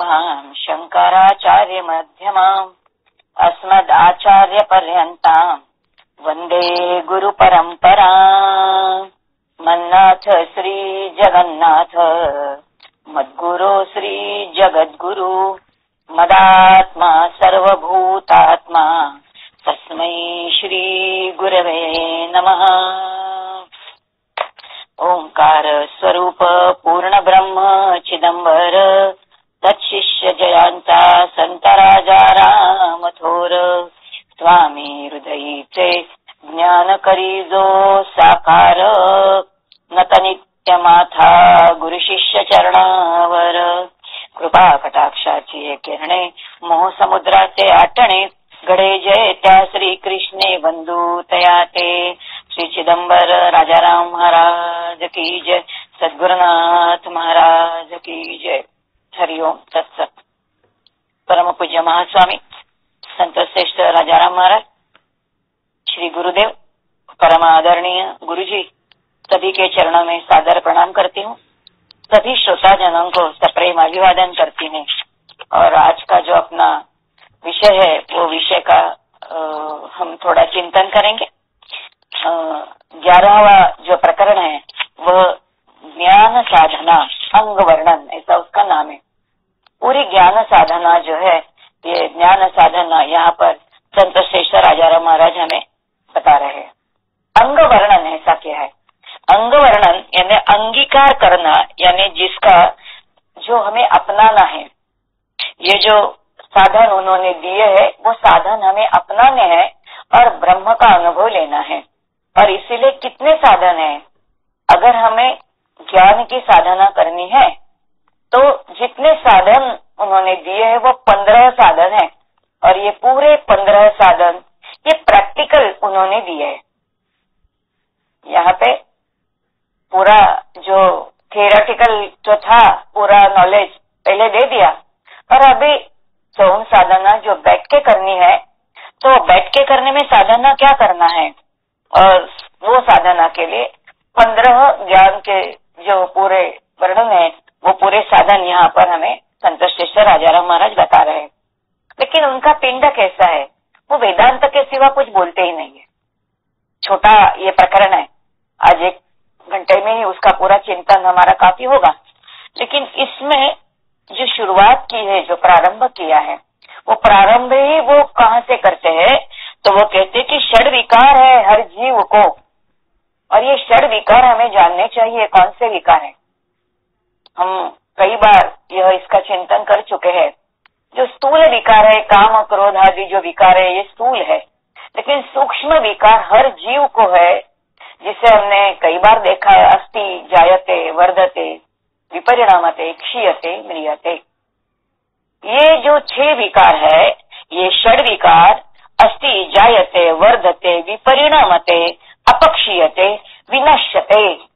माम् शङ्कराचार्यमध्यमाम् अस्मदाचार्यपर्यन्ताम् वन्दे गुरुपरम्परा मन्नाथ श्रीजगन्नाथ मद्गुरो श्रीजगद्गुरु मदात्मा सर्वभूतात्मा तस्मै श्रीगुरवे नमः। ओङ्कार स्वरूप पूर्णब्रह्म चिदम्बर तत्शिष्य जयांता संत राजा राम थोर स्वामी हृदयीचे ज्ञान करी जो साकार। नत नित्य माथा गुरु शिष्य चरणावर। कृपा कटाक्षाची किरणे मोह समुद्राचे आटणे। घडे जय त्या श्री कृष्णे बंधू तया ते श्री चिदंबर राजाराम महाराज की जय। सद्गुरुनाथ महाराज की जय। हरिओम तत्सत परम पूज्य महास्वामी संत श्रेष्ठ राजाराम महाराज श्री गुरुदेव परम आदरणीय गुरुजी सभी के चरणों में सादर प्रणाम करती हूँ। सभी श्रोता जनों को सप्रेम अभिवादन करती हूँ। और आज का जो अपना विषय है वो विषय का आ, हम थोड़ा चिंतन करेंगे। ग्यारहवा जो प्रकरण है वह ज्ञान साधना अंग वर्णन ऐसा उसका नाम है। पूरी ज्ञान साधना जो है, ये ज्ञान साधना यहाँ पर संत श्रेष्ठ राजाराम महाराज हमें बता रहे हैं। अंग वर्णन ऐसा क्या है? अंग वर्णन यानी अंगीकार करना, यानी जिसका जो हमें अपनाना है। ये जो साधन उन्होंने दिए है, वो साधन हमें अपनाने हैं और ब्रह्म का अनुभव लेना है। और इसीलिए कितने साधन है? अगर हमें ज्ञान की साधना करनी है तो जितने साधन उन्होंने दिए हैं वो पंद्रह साधन है, और ये पूरे पंद्रह साधन, ये प्रैक्टिकल उन्होंने दिए है। यहाँ पे पूरा जो थियोरेटिकल जो था, पूरा नॉलेज पहले दे दिया और अभी चौन साधना जो बैठ के करनी है तो बैठ के करने में साधना क्या करना है? और वो साधना के लिए पंद्रह ज्ञान के जो पूरे वर्णन है वो पूरे साधन यहाँ पर हमें संतोषेश्वर श्रेष्ठ राजाराम महाराज बता रहे हैं। लेकिन उनका पिंड कैसा है? वो वेदांत के सिवा कुछ बोलते ही नहीं है। छोटा ये प्रकरण है। आज एक घंटे में ही उसका पूरा चिंतन हमारा काफ़ी होगा। लेकिन इसमें जो शुरुआत की है, जो प्रारंभ किया है, वो प्रारंभ ही वो कहाँ से करते हैं? तो वो कहते कि षड विकार है हर जीव को। और ये षड विकार हमें जानने चाहिए, कौन से विकार है? हम कई बार यह इसका चिंतन कर चुके हैं। जो स्थूल विकार है, काम और क्रोध आदि जो विकार है, ये स्थूल है। लेकिन सूक्ष्म विकार हर जीव को है, जिसे हमने कई बार देखा है, अस्थि, जायते, वर्धते, विपरिणामते, क्षीयते, म्रियते। ये जो छह विकार है, ये षड विकार, अस्थि, जायते, वर्धते, विपरिणामते अपक्षीयते, विनश्यते।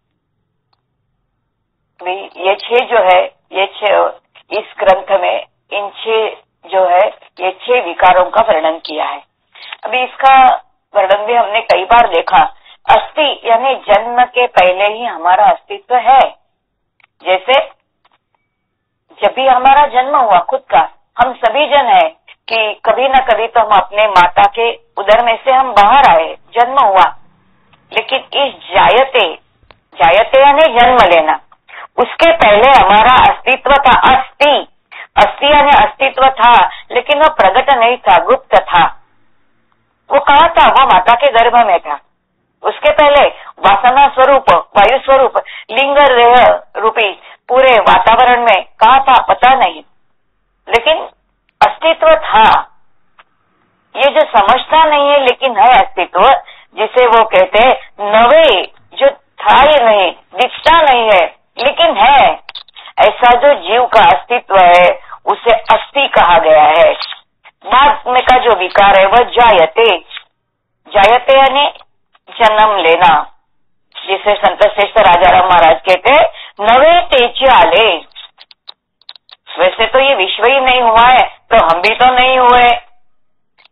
ये छह जो है, ये छह इस ग्रंथ में इन छह जो है, ये छह विकारों का वर्णन किया है। अभी इसका वर्णन भी हमने कई बार देखा। अस्थि यानी जन्म के पहले ही हमारा अस्तित्व है। जैसे, जब भी हमारा जन्म हुआ, खुद का, हम सभी जन है कि कभी न कभी तो हम अपने माता के उदर में से हम बाहर आए, जन्म हुआ। लेकिन इस जायते जायते यानी जन्म लेना, उसके पहले हमारा अस्तित्व था अस्थि। अस्थि यानी अस्तित्व था, लेकिन वो प्रकट नहीं था, गुप्त था। वो कहा था? वो माता के गर्भ में था। उसके पहले वासना स्वरूप, वायु स्वरूप, लिंग रेह रूपी पूरे वातावरण में कहा था पता नहीं। लेकिन अस्तित्व था। ये जो समझता नहीं है, लेकिन है अस्तित्व जिसे वो कहते हैं नवे, जो था ही नहीं, दिखता नहीं है, लेकिन है। ऐसा जो जीव का अस्तित्व है, उसे अस्थि कहा गया है। बाद में का जो विकार है, वह जायते। जायते यानी जन्म लेना, जिसे संत श्रेष्ठ राजाराम महाराज कहते नवे तेज आले वैसे तो ये विश्व ही नहीं हुआ है तो हम भी तो नहीं हुए।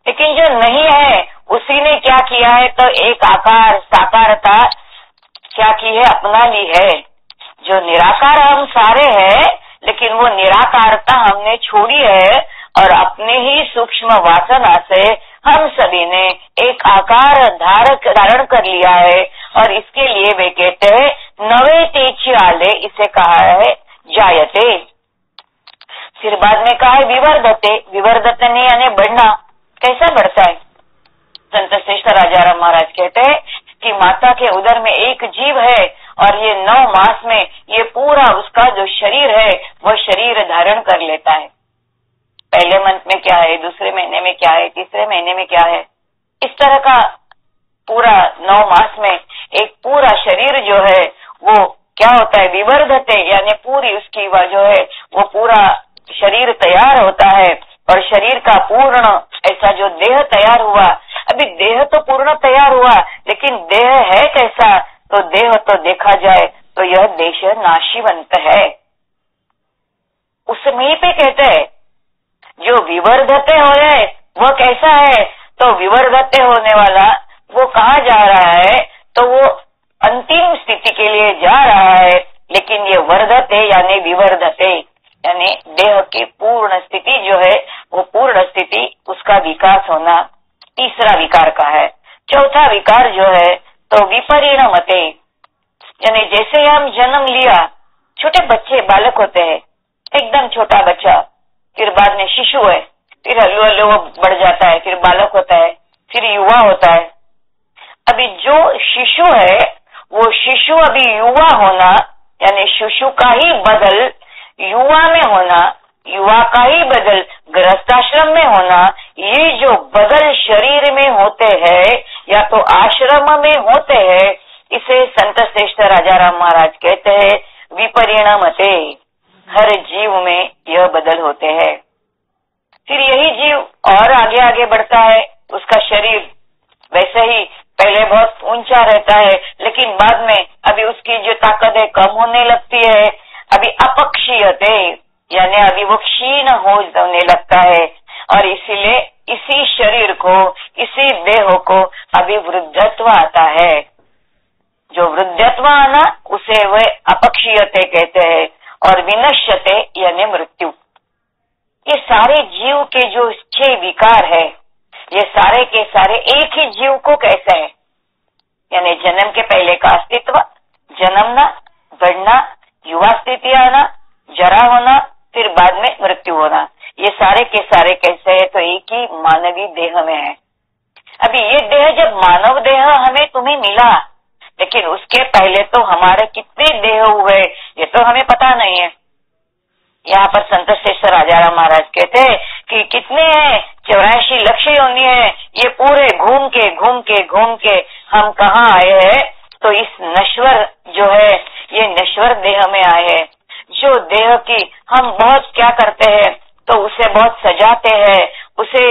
लेकिन जो नहीं है उसी ने क्या किया है? तो एक आकार, साकारता क्या की है? अपना ली है। जो निराकार हम सारे हैं, लेकिन वो निराकारता हमने छोड़ी है और अपने ही सूक्ष्म वासना से हम सभी ने एक आकार धारक, धारण कर लिया है। और इसके लिए वे कहते हैं, नवे तेची आले इसे कहा है, जायते। फिर बाद में कहा है, विवर्धते। विवर्धते नहीं यानी बढ़ना। कैसा बढ़ता है? संत श्रेष्ठ राजा राम महाराज कहते हैं कि माता के उदर में एक जीव है और ये नौ मास में ये पूरा उसका जो शरीर है वह शरीर धारण कर लेता है। पहले मंथ में क्या है, दूसरे महीने में क्या है, तीसरे महीने में क्या है? इस तरह का पूरा नौ मास में एक पूरा शरीर जो है, वो क्या होता है, विवर्धते, यानी पूरी उसकी वह जो है, वो पूरा शरीर तैयार होता है और शरीर का पूर्ण ऐसा जो देह तैयार हुआ। अभी देह तो पूर्ण तैयार हुआ, लेकिन देह है कैसा? तो देह तो देखा जाए तो यह देश नाशीवंत है। उसमें पे कहते हैं, जो विवर्धते हो रहे वो कैसा है? तो विवर्धते होने वाला, वो कहा जा रहा है? तो वो अंतिम स्थिति के लिए जा रहा है, लेकिन ये वर्धते यानी विवर्धते। यानी देह की पूर्ण स्थिति जो है, वो पूर्ण स्थिति, उसका विकास होना तीसरा विकार का है। चौथा विकार जो है तो विपरिणमते यानी जैसे हम जन्म लिया, छोटे बच्चे, बालक होते हैं, एकदम छोटा बच्चा, फिर बाद में शिशु है, फिर हल्लू हल्लू वो बढ़ जाता है, फिर बालक होता है, फिर युवा होता है। अभी जो शिशु है, वो शिशु अभी युवा होना, यानी शिशु का ही बदल युवा में होना युवा का ही बदल गृहस्थाश्रम में होना ये जो बदल शरीर में होते हैं, या तो आश्रम में होते हैं, इसे संत श्रेष्ठ राजा राम महाराज कहते हैं विपरिणामते हर जीव में यह बदल होते हैं। फिर यही जीव और आगे आगे बढ़ता है, उसका शरीर वैसे ही पहले बहुत ऊँचा रहता है, लेकिन बाद में अभी उसकी जो ताकत है, कम होने लगती है। अभी अपक्षीयते यानी अभी वो क्षीण होने लगता है। और इसीलिए इसी शरीर को, इसी देह को अभी वृद्धत्व आता है। जो वृद्धत्व आना, उसे वे अपक्षीयते कहते हैं, और विनश्यते, यानी मृत्यु। ये सारे जीव के जो छह विकार है, ये सारे के सारे एक ही जीव को कैसे है? यानी जन्म के पहले का अस्तित्व जन्मना बढ़ना युवा स्थिति आना, जरा होना, फिर बाद में मृत्यु होना। ये सारे के सारे कैसे है? तो एक ही मानवीय देह में है। अभी ये देह जब मानव देह हमें तुम्हें मिला, लेकिन उसके पहले तो हमारे कितने देह हुए, ये तो हमें पता नहीं है। यहाँ पर संत श्रेष्ठ राजा राम महाराज कहते हैं कि कितने हैं? चौरासी लक्ष्य योनि है ये पूरे घूम के घूम के घूम के हम कहा आए हैं? तो इस नश्वर जो है, ये नश्वर देह में आए हैं। जो देह की हम बहुत क्या करते हैं तो उसे बहुत सजाते हैं, उसे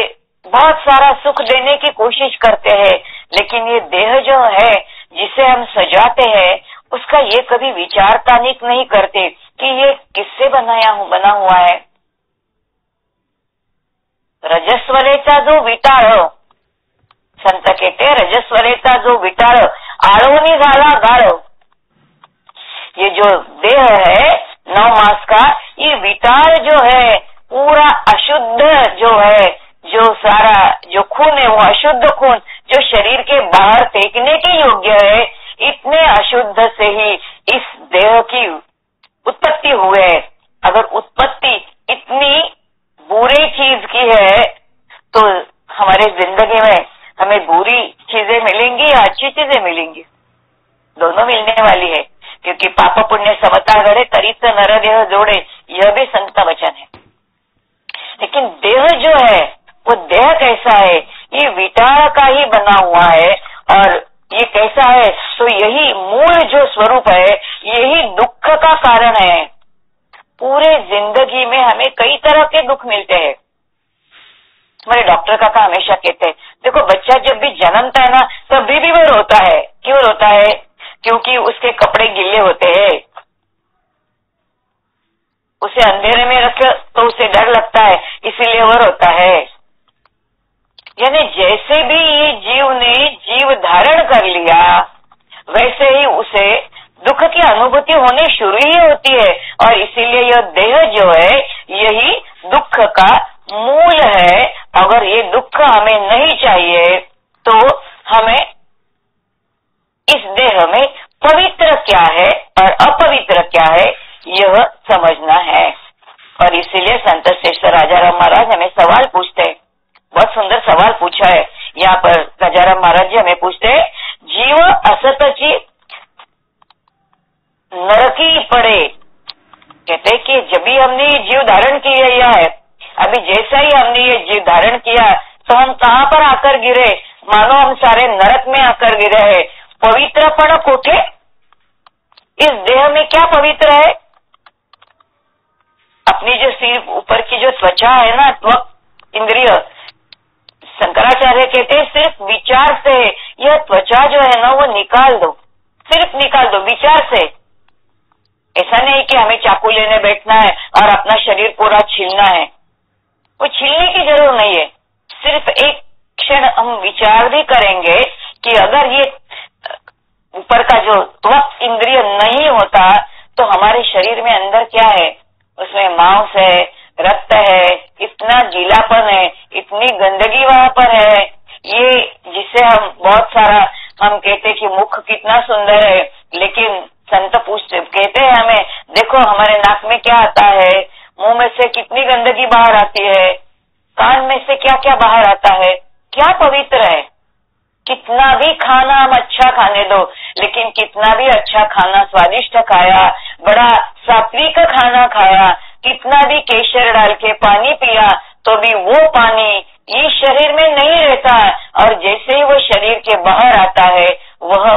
बहुत सारा सुख देने की कोशिश करते हैं। लेकिन ये देह जो है, जिसे हम सजाते हैं, उसका ये कभी विचार तानिक नहीं करते कि ये किससे बनाया हूँ, बना हुआ है। रजस्वलेचा जो विटाळ संत कहते रजस्वलेचा जो विटाळ आळवणी झाला गाढ़ ये जो देह है, नौ मास का, ये विटाल जो है, पूरा अशुद्ध जो है, जो सारा, जो खून है, वो अशुद्ध खून, जो शरीर के बाहर फेंकने के योग्य है, इतने अशुद्ध से ही इस देह की उत्पत्ति हुए है। अगर उत्पत्ति इतनी बुरी चीज़ की है तो हमारे ज़िंदगी में हमें बुरी चीज़ें मिलेंगी या अच्छी चीज़ें मिलेंगी। दोनों मिलने वाली है, क्योंकि पाप पुण्य समता गड़े करित नर देह जोड़े, यह भी संत वचन है। लेकिन देह जो है, वो देह कैसा है? ये विटार का ही बना हुआ है, और ये कैसा है? तो यही मूल जो स्वरूप है, यही दुख का कारण है। पूरे ज़िंदगी में हमें कई तरह के दुख मिलते हैं। हमारे डॉक्टर काका हमेशा कहते हैं, देखो, बच्चा जब भी जन्मता है ना तभी भी वो रोता है। क्यों रोता है? क्योंकि उसके कपड़े गिले होते हैं। उसे अंधेरे में रख तो उसे डर लगता है, इसीलिए वो रोता है। यानी जैसे भी ये जीव ने जीव धारण कर लिया, वैसे ही उसे दुख की अनुभूति होनी शुरू ही होती है, और इसीलिए यह देह जो है, यही दुख का मूल है अगर ये दुख हमें नहीं चाहिए तो हमें इस देह में पवित्र क्या है और अपवित्र क्या है, यह समझना है। और इसीलिए संत श्रेष्ठ राजा राम महाराज हमें सवाल पूछते हैं। बहुत सुंदर सवाल पूछा है। यहाँ पर राजाराम महाराज जी हमें पूछते हैं, जीव असतची नरकी पड़े। कहते कि जब भी हमने जीव धारण किया है अभी जैसा ही हमने ये जीव धारण किया तो हम कहाँ पर आकर गिरे? मानो हम सारे नरक में आकर गिरे हैं। पवित्रपण कोठे? इस देह में क्या पवित्र है? अपनी जो सिर ऊपर की जो त्वचा है ना, त्वक, इंद्रिय, शंकराचार्य कहते हैं, सिर्फ़ विचार से यह त्वचा जो है ना, वो निकाल दो। सिर्फ़ निकाल दो, विचार से। ऐसा नहीं कि हमें चाकू लेने बैठना है और अपना शरीर पूरा छीलना है। वो छीलने की ज़रूरत नहीं है। सिर्फ़ एक क्षण हम विचार भी करेंगे कि अगर ये ऊपर का जो त्वक इंद्रिय नहीं होता तो हमारे शरीर में अंदर क्या है? उसमें मांस है, रक्त है, इतना गीलापन है, इतनी गंदगी वहाँ पर है। ये जिसे हम बहुत सारा, हम कहते कि मुख कितना सुंदर है, लेकिन संत पूछते कहते हैं हमें, देखो हमारे नाक में क्या आता है मुँह में से कितनी गंदगी बाहर आती है? कान में से क्या क्या बाहर आता है? क्या पवित्र है? कितना भी खाना हम अच्छा खाने दो, लेकिन कितना भी अच्छा खाना स्वादिष्ट खाया, बड़ा सात्विक खाना खाया, कितना भी केसर डाल के पानी पिया तो भी वो पानी इस शरीर में नहीं रहता, और जैसे ही वो शरीर के बाहर आता है, वह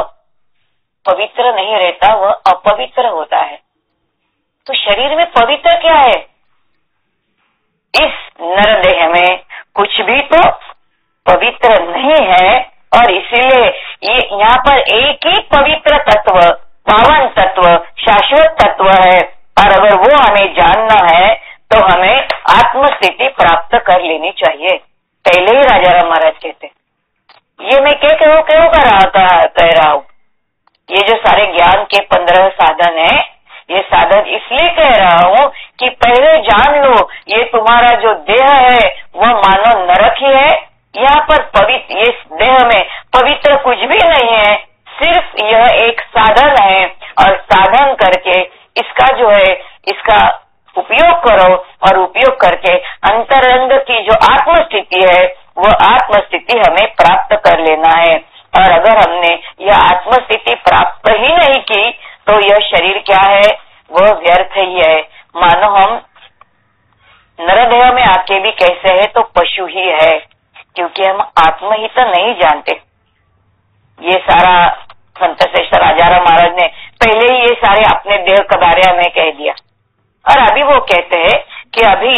पवित्र नहीं रहता, वह अपवित्र होता है। तो शरीर में पवित्र क्या है? इस नरदेह में कुछ भी तो पवित्र नहीं है, और इसीलिए ये यहाँ पर एक ही पवित्र तत्व, पावन तत्व, शाश्वत तत्व है। और अगर वो हमें जानना है तो हमें आत्मस्थिति प्राप्त कर लेनी चाहिए। पहले ही राजा राम महाराज कहते ये मैं क्या क्यों क्यों कर रहा था, कह रहा हूँ। ये जो सारे ज्ञान के पंद्रह साधन है ये साधन इसलिए कह रहा हूँ कि पहले जान लो, ये तुम्हारा जो देह है, वह मानो नरक ही है। यहाँ पर पवित्र इस देह में पवित्र कुछ भी नहीं है, सिर्फ़ यह एक साधन है। और साधन करके इसका जो है, इसका उपयोग करो और उपयोग करके अंतरंग की जो आत्मस्थिति है वो आत्मस्थिति हमें प्राप्त कर लेना है। और अगर हमने यह आत्मस्थिति प्राप्त ही नहीं की तो यह शरीर क्या है? वह व्यर्थ ही है। मानो हम नरदेह में आके भी कैसे है तो पशु ही है, क्योंकि हम आत्म ही तो नहीं जानते। ये सारा संत श्रेष्ठ राजाराम महाराज ने पहले ही ये सारे अपने देह के बारे में कह दिया। और अभी वो कहते हैं कि अभी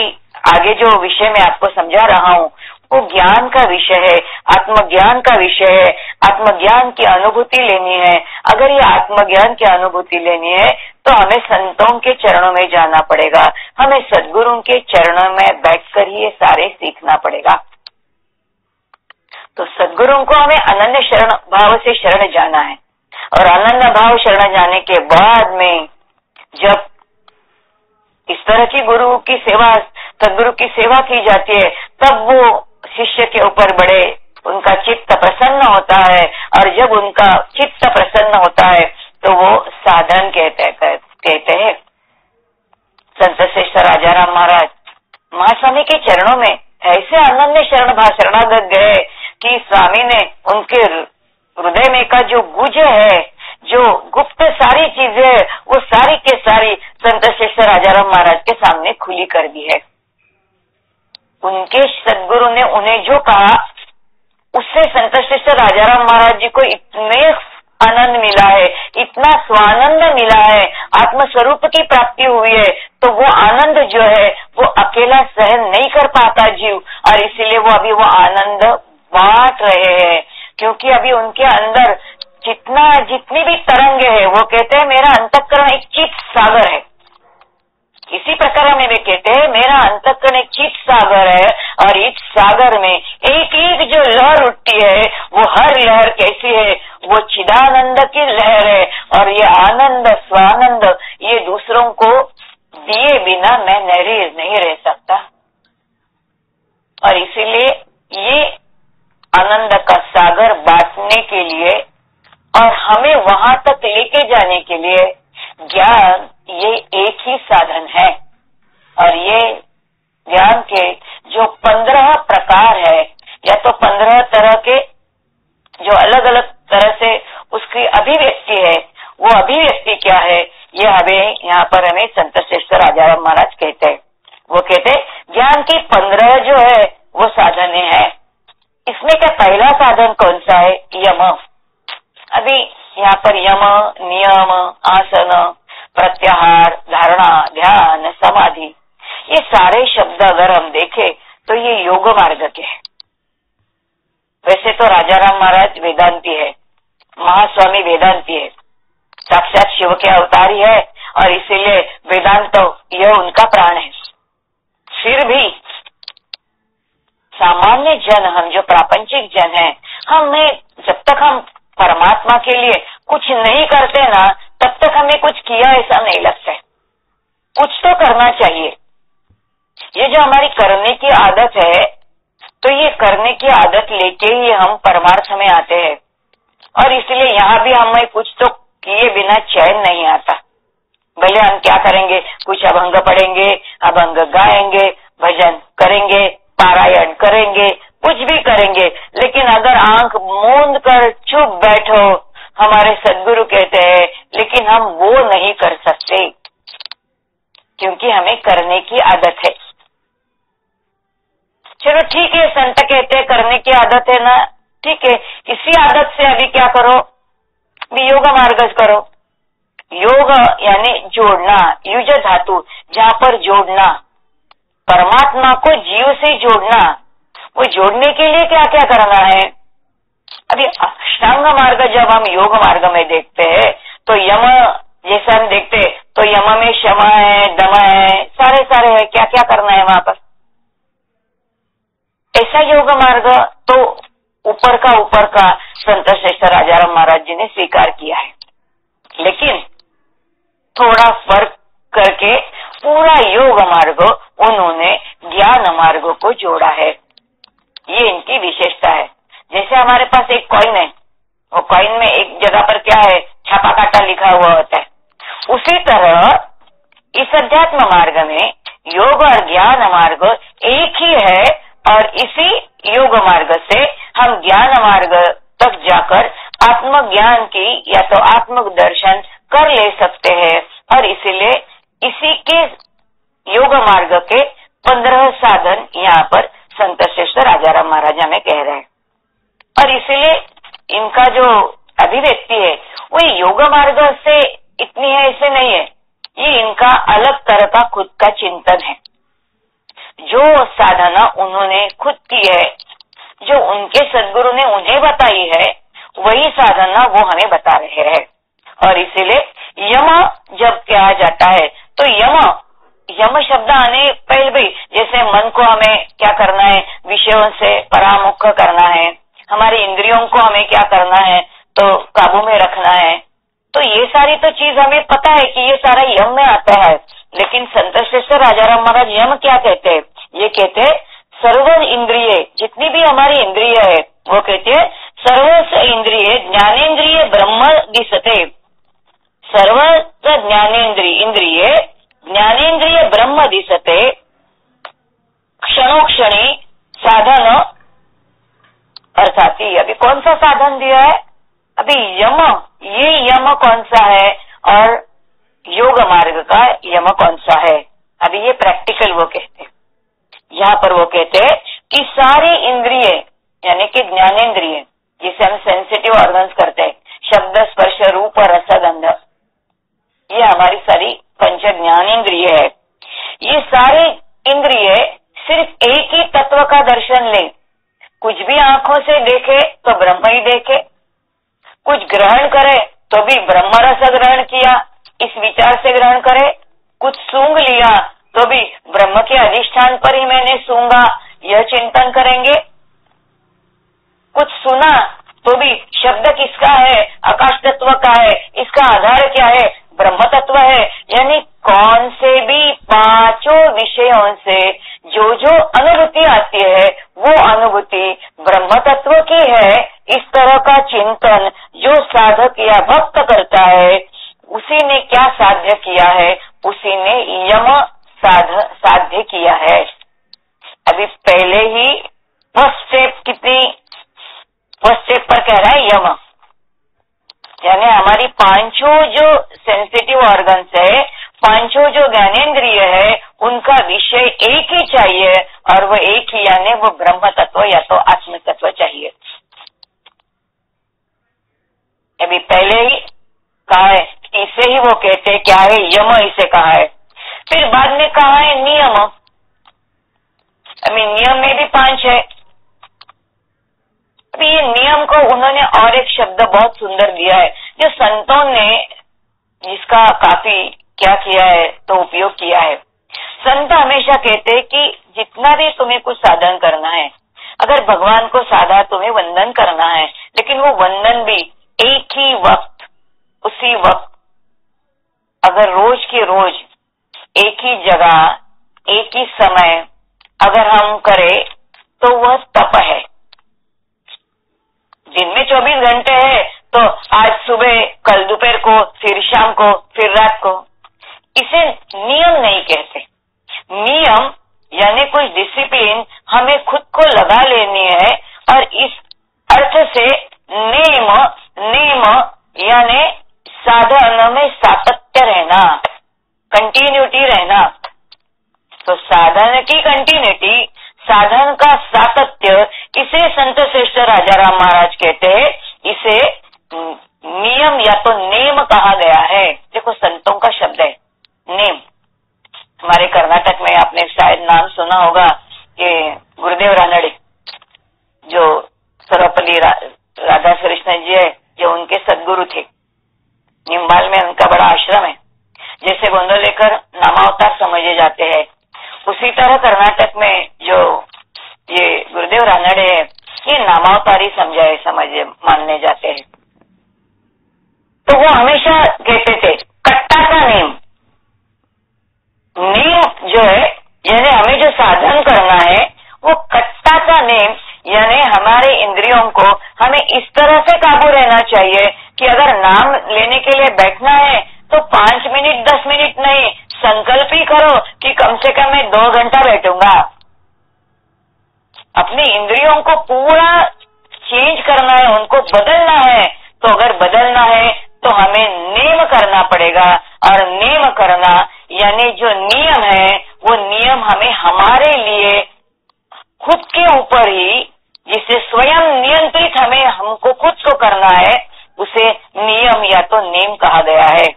आगे जो विषय मैं आपको समझा रहा हूँ वो ज्ञान का विषय है, आत्मज्ञान का विषय है, आत्मज्ञान की अनुभूति लेनी है। अगर ये आत्मज्ञान की अनुभूति लेनी है तो हमें संतों के चरणों में जाना पड़ेगा। हमें सदगुरु के चरणों में बैठकर ही ये सारे सीखना पड़ेगा। तो सदगुरु को हमें अनन्य शरण भाव से शरण जाना है। और अनन्य भाव शरण जाने के बाद में जब इस तरह की गुरु की सेवा, सदगुरु की सेवा की जाती है, तब वो शिष्य के ऊपर बड़े उनका चित्त प्रसन्न होता है और जब उनका चित्त प्रसन्न होता है तो वो साधन कहते कहते हैं। संत श्रेष्ठ राजा राम महाराज, महास्वामी के चरणों में ऐसे अनन्य शरण भा शरणागत गए कि स्वामी ने उनके हृदय में का जो गुज है, जो गुप्त सारी चीज़ें, वो सारी के सारी संत श्रेष्ठ राजाराम महाराज के सामने खुली कर दी है। उनके सदगुरु ने उन्हें जो कहा, उससे संत श्रेष्ठ राजाराम महाराज जी को इतने आनंद मिला है, इतना स्वानंद मिला है आत्म स्वरूप की प्राप्ति हुई है तो वो आनंद जो है, वो अकेला सहन नहीं कर पाता जीव, और इसीलिए वो अभी वो आनंद बांट रहे हैं, क्योंकि अभी उनके अंदर जितना, जितनी भी तरंगे है, वो कहते हैं, मेरा अंतकरण एक चित सागर है। इसी प्रकार हमें वे कहते हैं, मेरा अंतकरण एक चित सागर है और इस सागर में एक एक जो लहर उठती है, वो हर लहर कैसी है? वो चिदानंद की लहर है और ये आनंद, स्वानंद, ये दूसरों को दिए बिना मैं नहीं नहीं रह सकता। और इसीलिए ये आनंद का सागर बांटने के लिए और हमें वहाँ तक लेके जाने के लिए ज्ञान ये एक ही साधन है। और ये ज्ञान के जो पंद्रह प्रकार है, या तो पंद्रह तरह के जो अलग अलग तरह से उसकी अभिव्यक्ति है, वो अभिव्यक्ति क्या है, ये हमें यहाँ पर हमें संत श्रेष्ठ राजाराम महाराज कहते हैं। वो कहते ज्ञान की पंद्रह जो है, वो साधन है। इसमें क्या पहला साधन कौन सा है? यम। अभी यहाँ पर यम, नियम, आसन प्रत्याहार, धारणा, ध्यान, समाधि, ये सारे शब्द अगर हम देखें तो ये योग मार्ग के हैं। वैसे तो राजाराम महाराज वेदांती है। महास्वामी वेदांती है। साक्षात शिव के अवतारी है, और इसीलिए वेदांत तो यह उनका प्राण है। फिर भी सामान्य जन, हम जो प्रापंचिक जन है, हमें जब तक हम परमात्मा के लिए कुछ नहीं करते ना तब तक हमें कुछ किया ऐसा नहीं लगता है। कुछ तो करना चाहिए। ये जो हमारी करने की आदत है तो ये करने की आदत लेके ही हम परमार्थ में आते हैं। और इसलिए यहाँ भी हमें कुछ तो किए बिना चैन नहीं आता। भले हम क्या करेंगे, कुछ अभंग पढ़ेंगे, अभंग गाएँगे, भजन करेंगे, पारायण करेंगे, कुछ भी करेंगे, लेकिन अगर आँख मूंद कर चुप बैठो हमारे सदगुरु कहते हैं, लेकिन हम वो नहीं कर सकते, क्योंकि हमें करने की आदत है। चलो ठीक है, संत कहते हैं, करने की आदत है ना? ठीक है, इसी आदत से अभी क्या करो? भी योग मार्ग करो। योग यानी जोड़ना, युज धातु, जहाँ पर जोड़ना। परमात्मा को जीव से जोड़ना। वो जोड़ने के लिए क्या क्या करना है? अभी अष्टांग मार्ग जब हम योग मार्ग में देखते हैं तो यम जैसे हम देखते तो यम में क्षमा है, दम है सारे सारे है क्या क्या करना है वहाँ पर? ऐसा योग मार्ग तो ऊपर का ऊपर का संत श्रेष्ठ राजाराम महाराज जी ने स्वीकार किया है। लेकिन थोड़ा फ़र्क करके पूरा योग मार्ग उन्होंने ज्ञान मार्ग को जोड़ा है। ये इनकी विशेषता है। जैसे हमारे पास एक कॉइन है वो कॉइन में एक जगह पर क्या है? छापा काटा लिखा हुआ होता है। उसी तरह इस अध्यात्म मार्ग में योग और ज्ञान मार्ग एक ही है, और इसी योग मार्ग से हम ज्ञान मार्ग तक जाकर आत्मज्ञान की या तो आत्म दर्शन कर ले सकते हैं, और इसीलिए इसी के योग मार्ग के पंद्रह साधन यहाँ पर संत श्रेष्ठ राजाराम महाराजा में कह रहे हैं। और इसीलिए इनका जो अभिव्यक्ति है, वो योग मार्ग से इतनी है ऐसे नहीं है। ये इनका अलग तरह का खुद का चिंतन है। जो साधना उन्होंने खुद की है, जो उनके सदगुरु ने उन्हें बताई है, वही साधना वो हमें बता रहे हैं। और इसीलिए यम जब कहा जाता है तो यम यम शब्द आने पहले भी, जैसे मन को हमें क्या करना है, विषयों से परामुख करना है हमारी इंद्रियों को हमें क्या करना है तो काबू में रखना है। तो ये सारी तो चीज़ हमें पता है कि ये सारा यम में आता है। लेकिन संत श्रेष्ठ राजाराम महाराज यम क्या कहते हैं? ये कहते हैं, सर्व इंद्रिय, जितनी भी हमारी इंद्रिय है, वो कहते हैं सर्व इंद्रिय, ज्ञानेन्द्रिय ब्रह्म दिशते। सर्व ज्ञानेन्द्रिय इंद्रिय, ज्ञानेन्द्रिय ब्रह्म दिशते। क्षणोक्षणी साधन अर्थात अभी कौन सा साधन दिया है? अभी यम, ये यम कौन सा है? और योग मार्ग का यम कौन सा है? अभी ये प्रैक्टिकल वो कहते हैं। यहाँ पर वो कहते हैं कि सारे इंद्रिय, यानी कि ज्ञानेन्द्रिय जिसे हम सेंसिटिव ऑर्गन्स करते हैं, शब्द, स्पर्श, रूप और रसगंध ये हमारी सारी पंच ज्ञानेन्द्रिय है। ये सारे इंद्रिय सिर्फ़ एक ही तत्व का दर्शन ले। कुछ भी आँखों से देखे तो ब्रह्म ही देखे। कुछ ग्रहण करे तो भी ब्रह्म रस ग्रहण किया, इस विचार से ग्रहण करे। कुछ सूंग लिया तो भी ब्रह्म के अधिष्ठान पर ही मैंने सूँगा यह चिंतन करेंगे। कुछ सुना तो भी शब्द किसका है आकाश तत्व का है, इसका आधार क्या है ब्रह्म तत्व है। यानी कौन से भी पाँचों विषयों से जो जो अनुभूति आती है, वो अनुभूति ब्रह्म तत्व की है। इस तरह का चिंतन जो साधक या भक्त करता है, उसी ने क्या साध्य किया है? उसी ने यम साध, साध्य किया है। अभी पहले ही फ़र्स्ट स्टेप कितनी, फ़र्स्ट स्टेप पर कह रहा है यम। यानी हमारी पाँचों जो सेंसिटिव ऑर्गन्स है, पाँचों जो ज्ञानेन्द्रिय है, उनका विषय एक ही चाहिए और वो एक ही यानी वो ब्रह्म तत्व या तो आत्म तत्व चाहिए। अभी पहले ही कहा है, इसे ही वो कहते क्या है? यम इसे कहा है। फिर बाद में कहा है नियम। अभी नियम में भी पाँच है। ये नियम को उन्होंने और एक शब्द बहुत सुंदर दिया है, जो संतों ने जिसका काफ़ी क्या किया है तो उपयोग किया है। संत हमेशा कहते हैं कि जितना भी तुम्हें कुछ साधन करना है, अगर भगवान को साधा तुम्हें वंदन करना है, लेकिन वो वंदन भी एक ही वक्त, उसी वक्त, अगर रोज के रोज, एक ही जगह, एक ही समय, अगर हम करें तो वह तप है। दिन में चौबीस घंटे है तो आज सुबह, कल दोपहर को, फिर शाम को, फिर रात को। इसे नियम नहीं कहते। नियम, यानी कुछ डिसिप्लिन हमें खुद को लगा लेनी है और इस अर्थ से नियम नियम, यानी साधन में सातत्य रहना कंटिन्यूटी रहना। तो साधन की कंटिन्यूटी साधन का सातत्य इसे संत श्रेष्ठ राजा राम महाराज कहते हैं? इसे नियम या तो नेम कहा गया है। देखो संतों का शब्द है नेम। हमारे कर्नाटक में आपने शायद नाम सुना होगा कि गुरुदेव रानड़े जो सर्वपल्ली रा, राधा कृष्ण जी है जो उनके सदगुरु थे। निम्बाल में उनका बड़ा आश्रम है। जैसे गोंदलेकर नामावतार समझे जाते हैं। उसी तरह कर्नाटक में जो ये गुरुदेव रानड़े है, ये नामावतारी समझाए, समझे, मानने जाते हैं। तो वो हमेशा कहते थे, कट्टा का नेम। नेम जो है, यानी हमें जो साधन करना है, वो कट्टा का नेम, यानी हमारे इंद्रियों को हमें इस तरह से काबू रहना चाहिए कि अगर नाम लेने के लिए बैठना है तो पाँच मिनट, दस मिनट नहीं संकल्प ही करो कि कम से कम मैं दो घंटा बैठूँगा। अपनी इंद्रियों को पूरा चेंज करना है, उनको बदलना है तो अगर बदलना है तो हमें नेम करना पड़ेगा। और नेम करना, यानी जो नियम है, वो नियम हमें हमारे लिए, खुद के ऊपर ही, जिसे स्वयं नियंत्रित हमें हमको खुद को करना है, उसे नियम या तो नेम कहा गया है।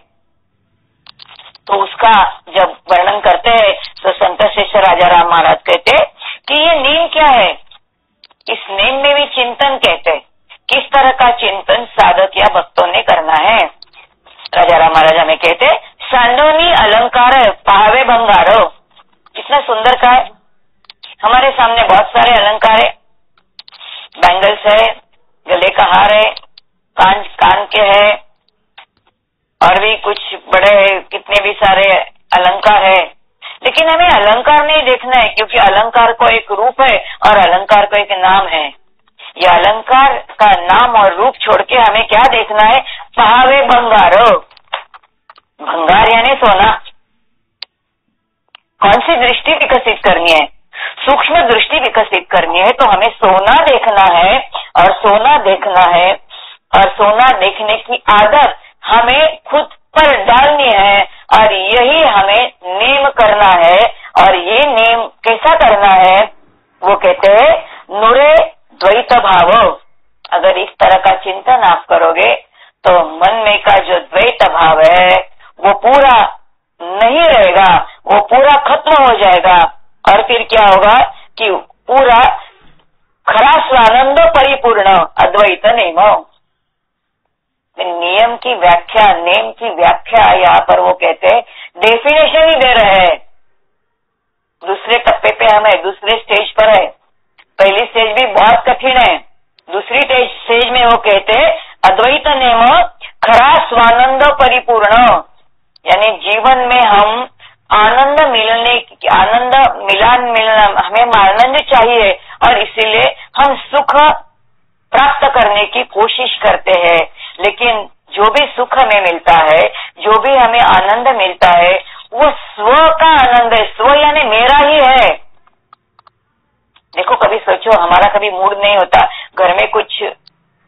तो उसका जब वर्णन करते हैं तो संत शेष राजा राम महाराज कहते कि ये नेम क्या है? इस नेम में भी चिंतन कहते किस तरह का चिंतन साधक या भक्तों ने करना है? राजा राम महाराज हमें कहते सांडोनी अलंकार पहावे भंगारो कितना सुंदर का है। हमारे सामने बहुत सारे अलंकार है। बैंगल्स है, गले का हार है, कान कान के है और भी कुछ बड़े, कितने भी सारे अलंकार है। लेकिन हमें अलंकार नहीं देखना है, क्योंकि अलंकार को एक रूप है और अलंकार को एक नाम है। ये अलंकार का नाम और रूप छोड़ के हमें क्या देखना है? पहावे भंगारो। भंगार यानी सोना। कौन सी दृष्टि विकसित करनी है? सूक्ष्म दृष्टि विकसित करनी है तो हमें सोना देखना है और सोना देखना है। और सोना देखने की आदत हमें खुद पर डालनी है और यही हमें नेम करना है और ये नेम कैसा करना है? वो कहते हैं, नुरे द्वैत भाव अगर इस तरह का चिंतन आप करोगे तो मन में का जो द्वैत भाव है, वो पूरा नहीं रहेगा, वो पूरा खत्म हो जाएगा। और फिर क्या होगा कि पूरा खरा स्वानंद परिपूर्ण, अद्वैत नेम। नियम की व्याख्या, नेम की व्याख्या यहाँ पर वो कहते हैं डेफिनेशन ही दे रहे हैं। दूसरे टप्पे पे हम है, दूसरे स्टेज पर है। पहली स्टेज भी बहुत कठिन है। दूसरी स्टेज में वो कहते हैं, अद्वैत नेम खरा स्वानंद परिपूर्ण। यानी जीवन में हम आनंद मिलने, आनंद, मिलान मिलना, हमें आनंद चाहिए और इसीलिए हम सुख प्राप्त करने की कोशिश करते हैं। लेकिन जो भी सुख हमें मिलता है, जो भी हमें आनंद मिलता है, वो स्व का आनंद है। स्व यानी मेरा ही है। देखो, कभी सोचो, हमारा कभी मूड नहीं होता। घर में कुछ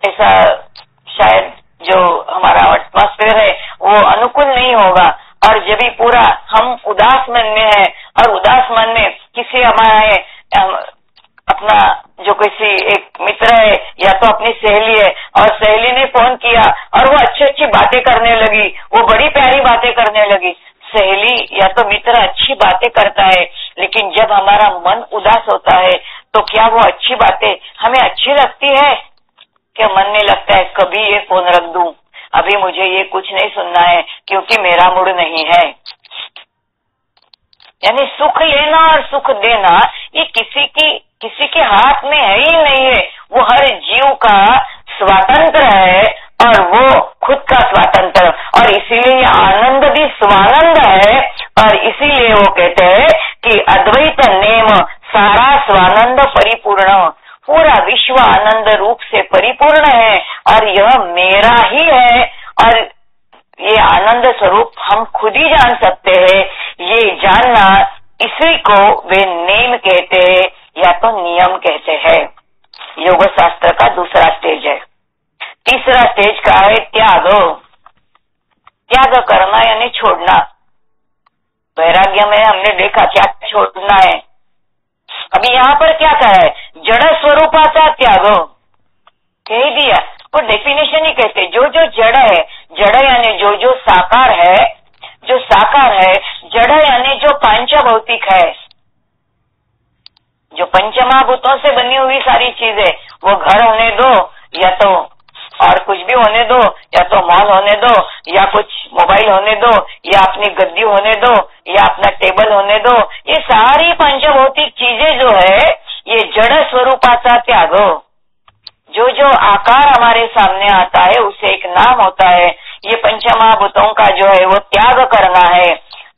ऐसा, शायद जो हमारा एटमोस्फेयर है, वो अनुकूल नहीं होगा। और जब भी पूरा हम उदास मन में है, और उदास मन में किसी हमारा अपना जो किसी एक मित्र है, या तो अपनी सहेली है, और सहेली ने फ़ोन किया, और वो अच्छी अच्छी बातें करने लगी, वो बड़ी प्यारी बातें करने लगी। सहेली या तो मित्र अच्छी बातें करता है, लेकिन जब हमारा मन उदास होता है तो क्या वो अच्छी बातें हमें अच्छी लगती है? क्या मन में लगता है, कभी ये फ़ोन रख दू? अभी मुझे ये कुछ नहीं सुनना है, क्योंकि मेरा मूड नहीं है। यानी सुख लेना और सुख देना, ये किसी की किसी के हाथ में है ही नहीं है। वो हर जीव का स्वातंत्र है और वो खुद का स्वातंत्र। और इसीलिए आनंद भी स्वानंद है। और इसीलिए वो कहते हैं कि अद्वैत नेम सारा स्वानंद परिपूर्ण। पूरा विश्व आनंद रूप से परिपूर्ण है और यह मेरा ही है। और ये आनंद स्वरूप हम खुद ही जान सकते हैं। ये जानना इसी को वे नेम कहते हैं। तो नियम कहते हैं। योग शास्त्र का दूसरा स्टेज है। तीसरा स्टेज का है त्याग। त्याग करना यानी छोड़ना। वैराग्य में हमने देखा क्या छोड़ना है। अभी यहाँ पर क्या कहा है? जड़ स्वरूपाचा त्याग। कह दिया। वो डेफिनेशन ही कहते जो जो जड़ है, जड़ यानी जो जो साकार है, जो साकार है, जड़ यानी जो पाँच भौतिक है। जो पंचमहाभूतों से बनी हुई सारी चीज़ें, वो घर होने दो, या तो और कुछ भी होने दो, या तो मॉल होने दो, या कुछ मोबाइल होने दो, या अपनी गद्दी होने दो, या अपना टेबल होने दो, ये सारी पंचभौतिक चीज़ें जो है, ये जड़ स्वरूपाचा त्याग जो जो आकार हमारे सामने आता है, उसे एक नाम होता है। ये पंचमहाभूतों का जो है, वो त्याग करना है।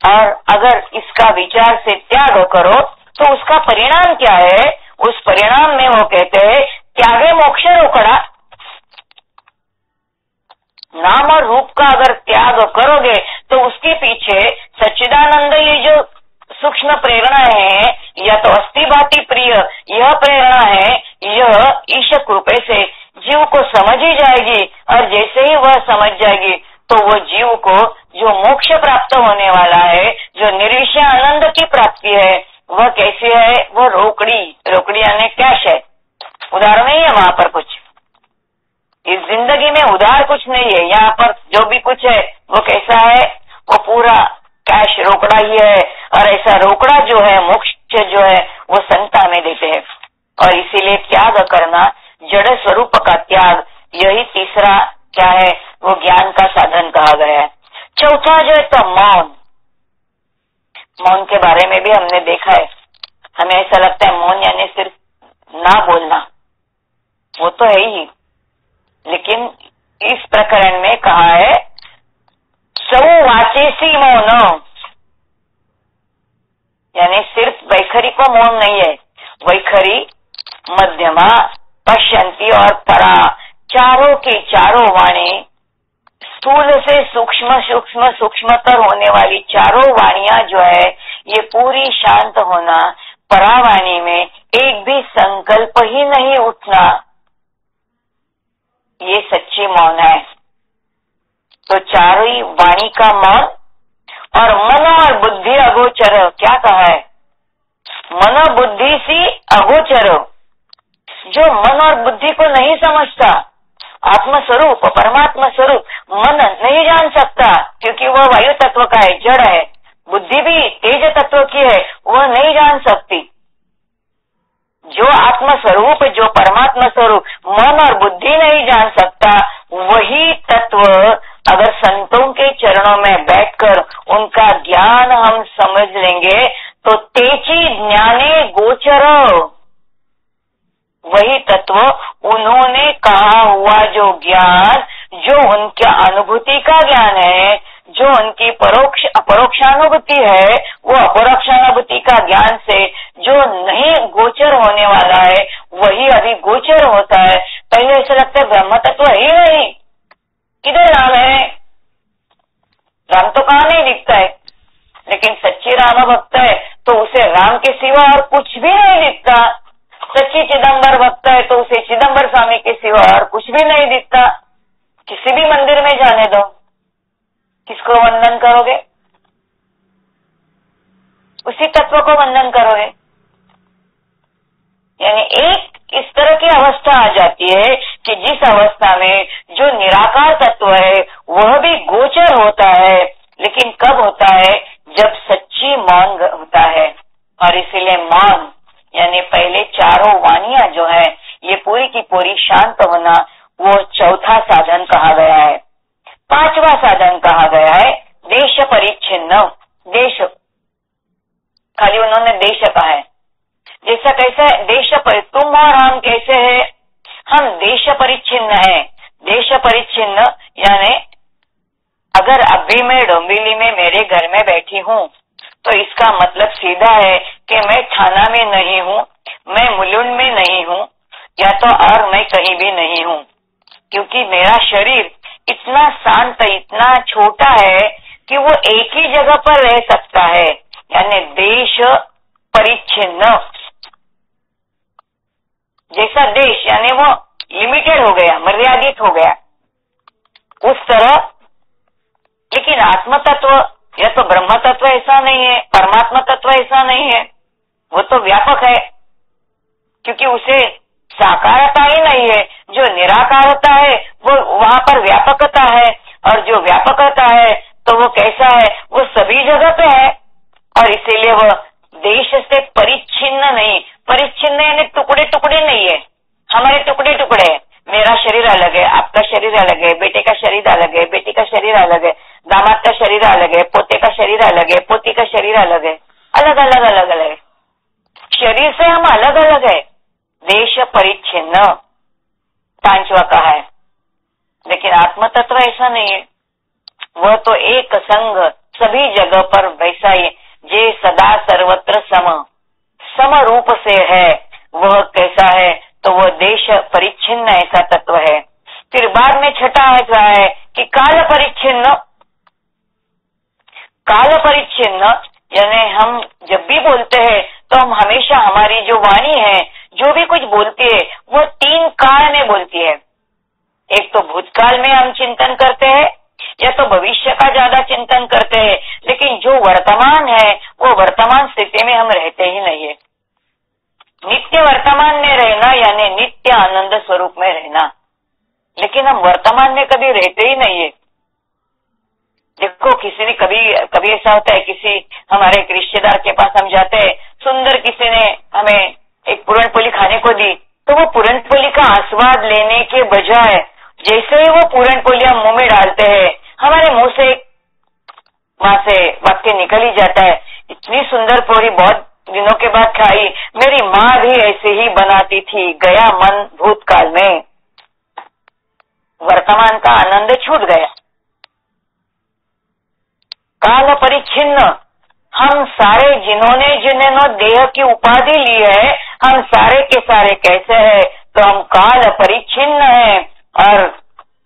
और अगर इसका विचार से त्याग करो तो उसका परिणाम क्या है? उस परिणाम में वो कहते हैं, त्यागे मोक्ष रोकड़ा नाम और रूप का अगर त्याग करोगे तो उसके पीछे सच्चिदानंद ये जो सूक्ष्म प्रेरणा है, या तो अस्थि भाती प्रिय, यह प्रेरणा है, यह ईश कृपे से जीव को समझ ही जाएगी, और जैसे ही वह समझ जाएगी तो वो जीव को जो मोक्ष प्राप्त होने वाला है, जो निर्विषय आनंद की प्राप्ति है वह कैसे है, वो रोकड़ी रोकड़ी यानी कैश है। उदाहरण नहीं है वहाँ पर कुछ। इस ज़िंदगी में उधार कुछ नहीं है। यहाँ पर जो भी कुछ है, वो कैसा है, वो पूरा कैश रोकड़ा ही है। और ऐसा रोकड़ा जो है, मोक्ष जो है, वो संता में देते हैं। और इसीलिए त्याग करना जड़ स्वरूप का त्याग, यही तीसरा क्या है, वो ज्ञान का साधन कहा गया है। चौथा जो है तो मौन। मौन के बारे में भी हमने देखा है। हमें ऐसा लगता है मौन यानी सिर्फ़ ना बोलना। वो तो है ही। लेकिन इस प्रकरण में कहा है सौवाचेसी मौन। यानी सिर्फ़ वैखरी को मौन नहीं है। वैखरी मध्यमा, पश्यंती और परा, चारों की चारों वाणी स्थूल से सूक्ष्म सूक्ष्म सूक्ष्मतर होने वाली चारों वाणिया जो है, ये पूरी शांत होना, परावाणी में एक भी संकल्प ही नहीं उठना। ये सच्ची मौन है। तो चारों ही वाणी का मौन और मन और बुद्धि अगोचर, क्या कहा है? मन बुद्धि सी अगोचर। जो मन और बुद्धि को नहीं समझता आत्मा स्वरूप परमात्मा स्वरूप मन नहीं जान सकता, क्योंकि वह वायु तत्व का है जड़ है. बुद्धि भी तेज तत्व की है, वह नहीं जान सकती. जो आत्मा स्वरूप जो परमात्मा स्वरूप मन और बुद्धि नहीं जान सकता, वही तत्व अगर संतों के चरणों में बैठकर उनका ज्ञान हम समझ लेंगे तो तेज़ी ज्ञाने गोचरों. वही तत्व उन्होंने कहा हुआ जो ज्ञान, जो उनके अनुभूति का ज्ञान है, जो उनकी परोक्ष, अपरोक्षानुभूति है, वो अपरोक्षानुभूति का ज्ञान से जो नहीं गोचर होने वाला है, वही अभी गोचर होता है। पहले ऐसा लगता है ब्रह्म तत्व ही नहीं। किधर राम है? राम तो कहा नहीं दिखता है। लेकिन सच्ची राम भक्त है तो उसे राम के सिवा और कुछ भी नहीं दिखता। सच्ची चिदम्बर भक्त है तो उसे चिदम्बर स्वामी के सिवा और कुछ भी नहीं दिखता। किसी भी मंदिर में जाने दो। किसको वंदन करोगे? उसी तत्व को वंदन करोगे। यानी एक इस तरह की अवस्था आ जाती है कि जिस अवस्था में जो निराकार तत्व है, वह भी गोचर होता है, लेकिन कब होता है? जब सच्ची मांग होता है। और इसीलिए मौन यानी पहले चारों वाणिया जो है, ये पूरी की पूरी शांत होना वो चौथा साधन कहा गया है। पांचवा साधन कहा गया है, देश परिच्छिन्न। देश, खाली उन्होंने देश कहा है। जैसा कैसा है देश पर तुम और हम कैसे है? हम देश परिच्छिन्न है। देश परिच्छिन्न, यानी अगर अभी मैं डोंबिवली में मेरे घर में बैठी हूँ तो इसका मतलब सीधा है कि मैं थाना में नहीं हूँ, मैं मुलुंड में नहीं हूँ, या तो और मैं कहीं भी नहीं हूँ। क्योंकि मेरा शरीर इतना शांत, इतना छोटा है कि वो एक ही जगह पर रह सकता है, यानी देश परिच्छिन्न। जैसा देश, यानी वो लिमिटेड हो गया, मर्यादित हो गया। उस तरह, लेकिन आत्म तत्व या तो ब्रह्म तत्व ऐसा नहीं है, परमात्मा तत्व ऐसा नहीं है। वो तो व्यापक है, क्योंकि उसे साकारता ही नहीं है। जो निराकारता है, वो वहाँ पर व्यापकता है, और जो व्यापकता है तो वो कैसा है? वो सभी जगह पे है, और इसीलिए वो देश से परिच्छिन्न नहीं। परिच्छिन्न यानी टुकड़े टुकड़े नहीं है। हमारे टुकड़े टुकड़े मेरा शरीर अलग है, आपका शरीर अलग है, बेटे का शरीर अलग है, बेटी का शरीर अलग है, दामाद का शरीर अलग है, पोते का शरीर अलग है, पोती का शरीर अलग है, अलग अलग अलग अलग है। शरीर से हम अलग अलग है। देश परिच्छिन्न। पांचवा कहा है। लेकिन आत्म तत्व ऐसा नहीं है। वह तो एक संग सभी जगह पर वैसा ही जे सदा सर्वत्र सम। सम रूप से है, वह कैसा है? तो वह देश परिच्छिन्न ऐसा तत्व है। फिर बाद में छठा ऐसा है कि काल परिच्छिन्न। काल परिच्छिन्न, यानी हम जब भी बोलते हैं तो हम हमेशा हमारी जो वाणी है, जो भी कुछ बोलती है, वो तीन काल में बोलती है। एक तो भूतकाल में हम चिंतन करते हैं, या तो भविष्य का ज़्यादा चिंतन करते हैं, लेकिन जो वर्तमान है, वो वर्तमान स्थिति में हम रहते ही नहीं है। नित्य वर्तमान में रहना यानी नित्य आनंद स्वरूप में रहना। लेकिन हम वर्तमान में कभी रहते ही नहीं है। देखो, किसी ने कभी कभी ऐसा होता है, किसी हमारे एक रिश्तेदार के पास हम जाते हैं, सुंदर किसी ने हमें एक पुरणपोली खाने को दी तो वो पुरणपोली का आस्वाद लेने के बजाय जैसे ही वो पुरणपोली हम मुँह में डालते हैं, हमारे मुँह से वहाँ से वाक्य निकल ही जाता है। इतनी सुंदर पोरी, बहुत दिनों के बाद खाई। मेरी माँ भी ऐसे ही बनाती थी, गया मन भूतकाल में। वर्तमान का आनंद छूट गया। काल परिच्छिन्न। हम सारे जिन्होंने जिन्होंने देह की उपाधि ली है, हम सारे के सारे कैसे हैं? तो हम काल परिच्छिन्न है। और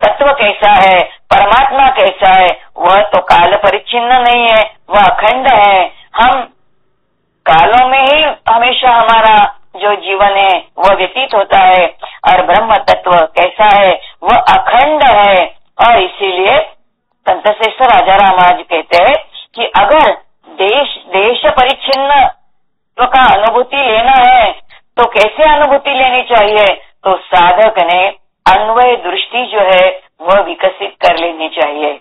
तत्व कैसा है? परमात्मा कैसा है? वह तो काल परिच्छिन्न नहीं है, वह अखंड है। हम कालों में ही हमेशा हमारा जो जीवन है वह व्यतीत होता है और ब्रह्म तत्व कैसा है वह अखंड है। और इसीलिए संत राजा राम आज कहते हैं कि अगर देश देश परिच्छिन्न का अनुभूति लेना है तो कैसे अनुभूति लेनी चाहिए? तो साधक ने अन्वय दृष्टि जो है वह विकसित कर लेनी चाहिए।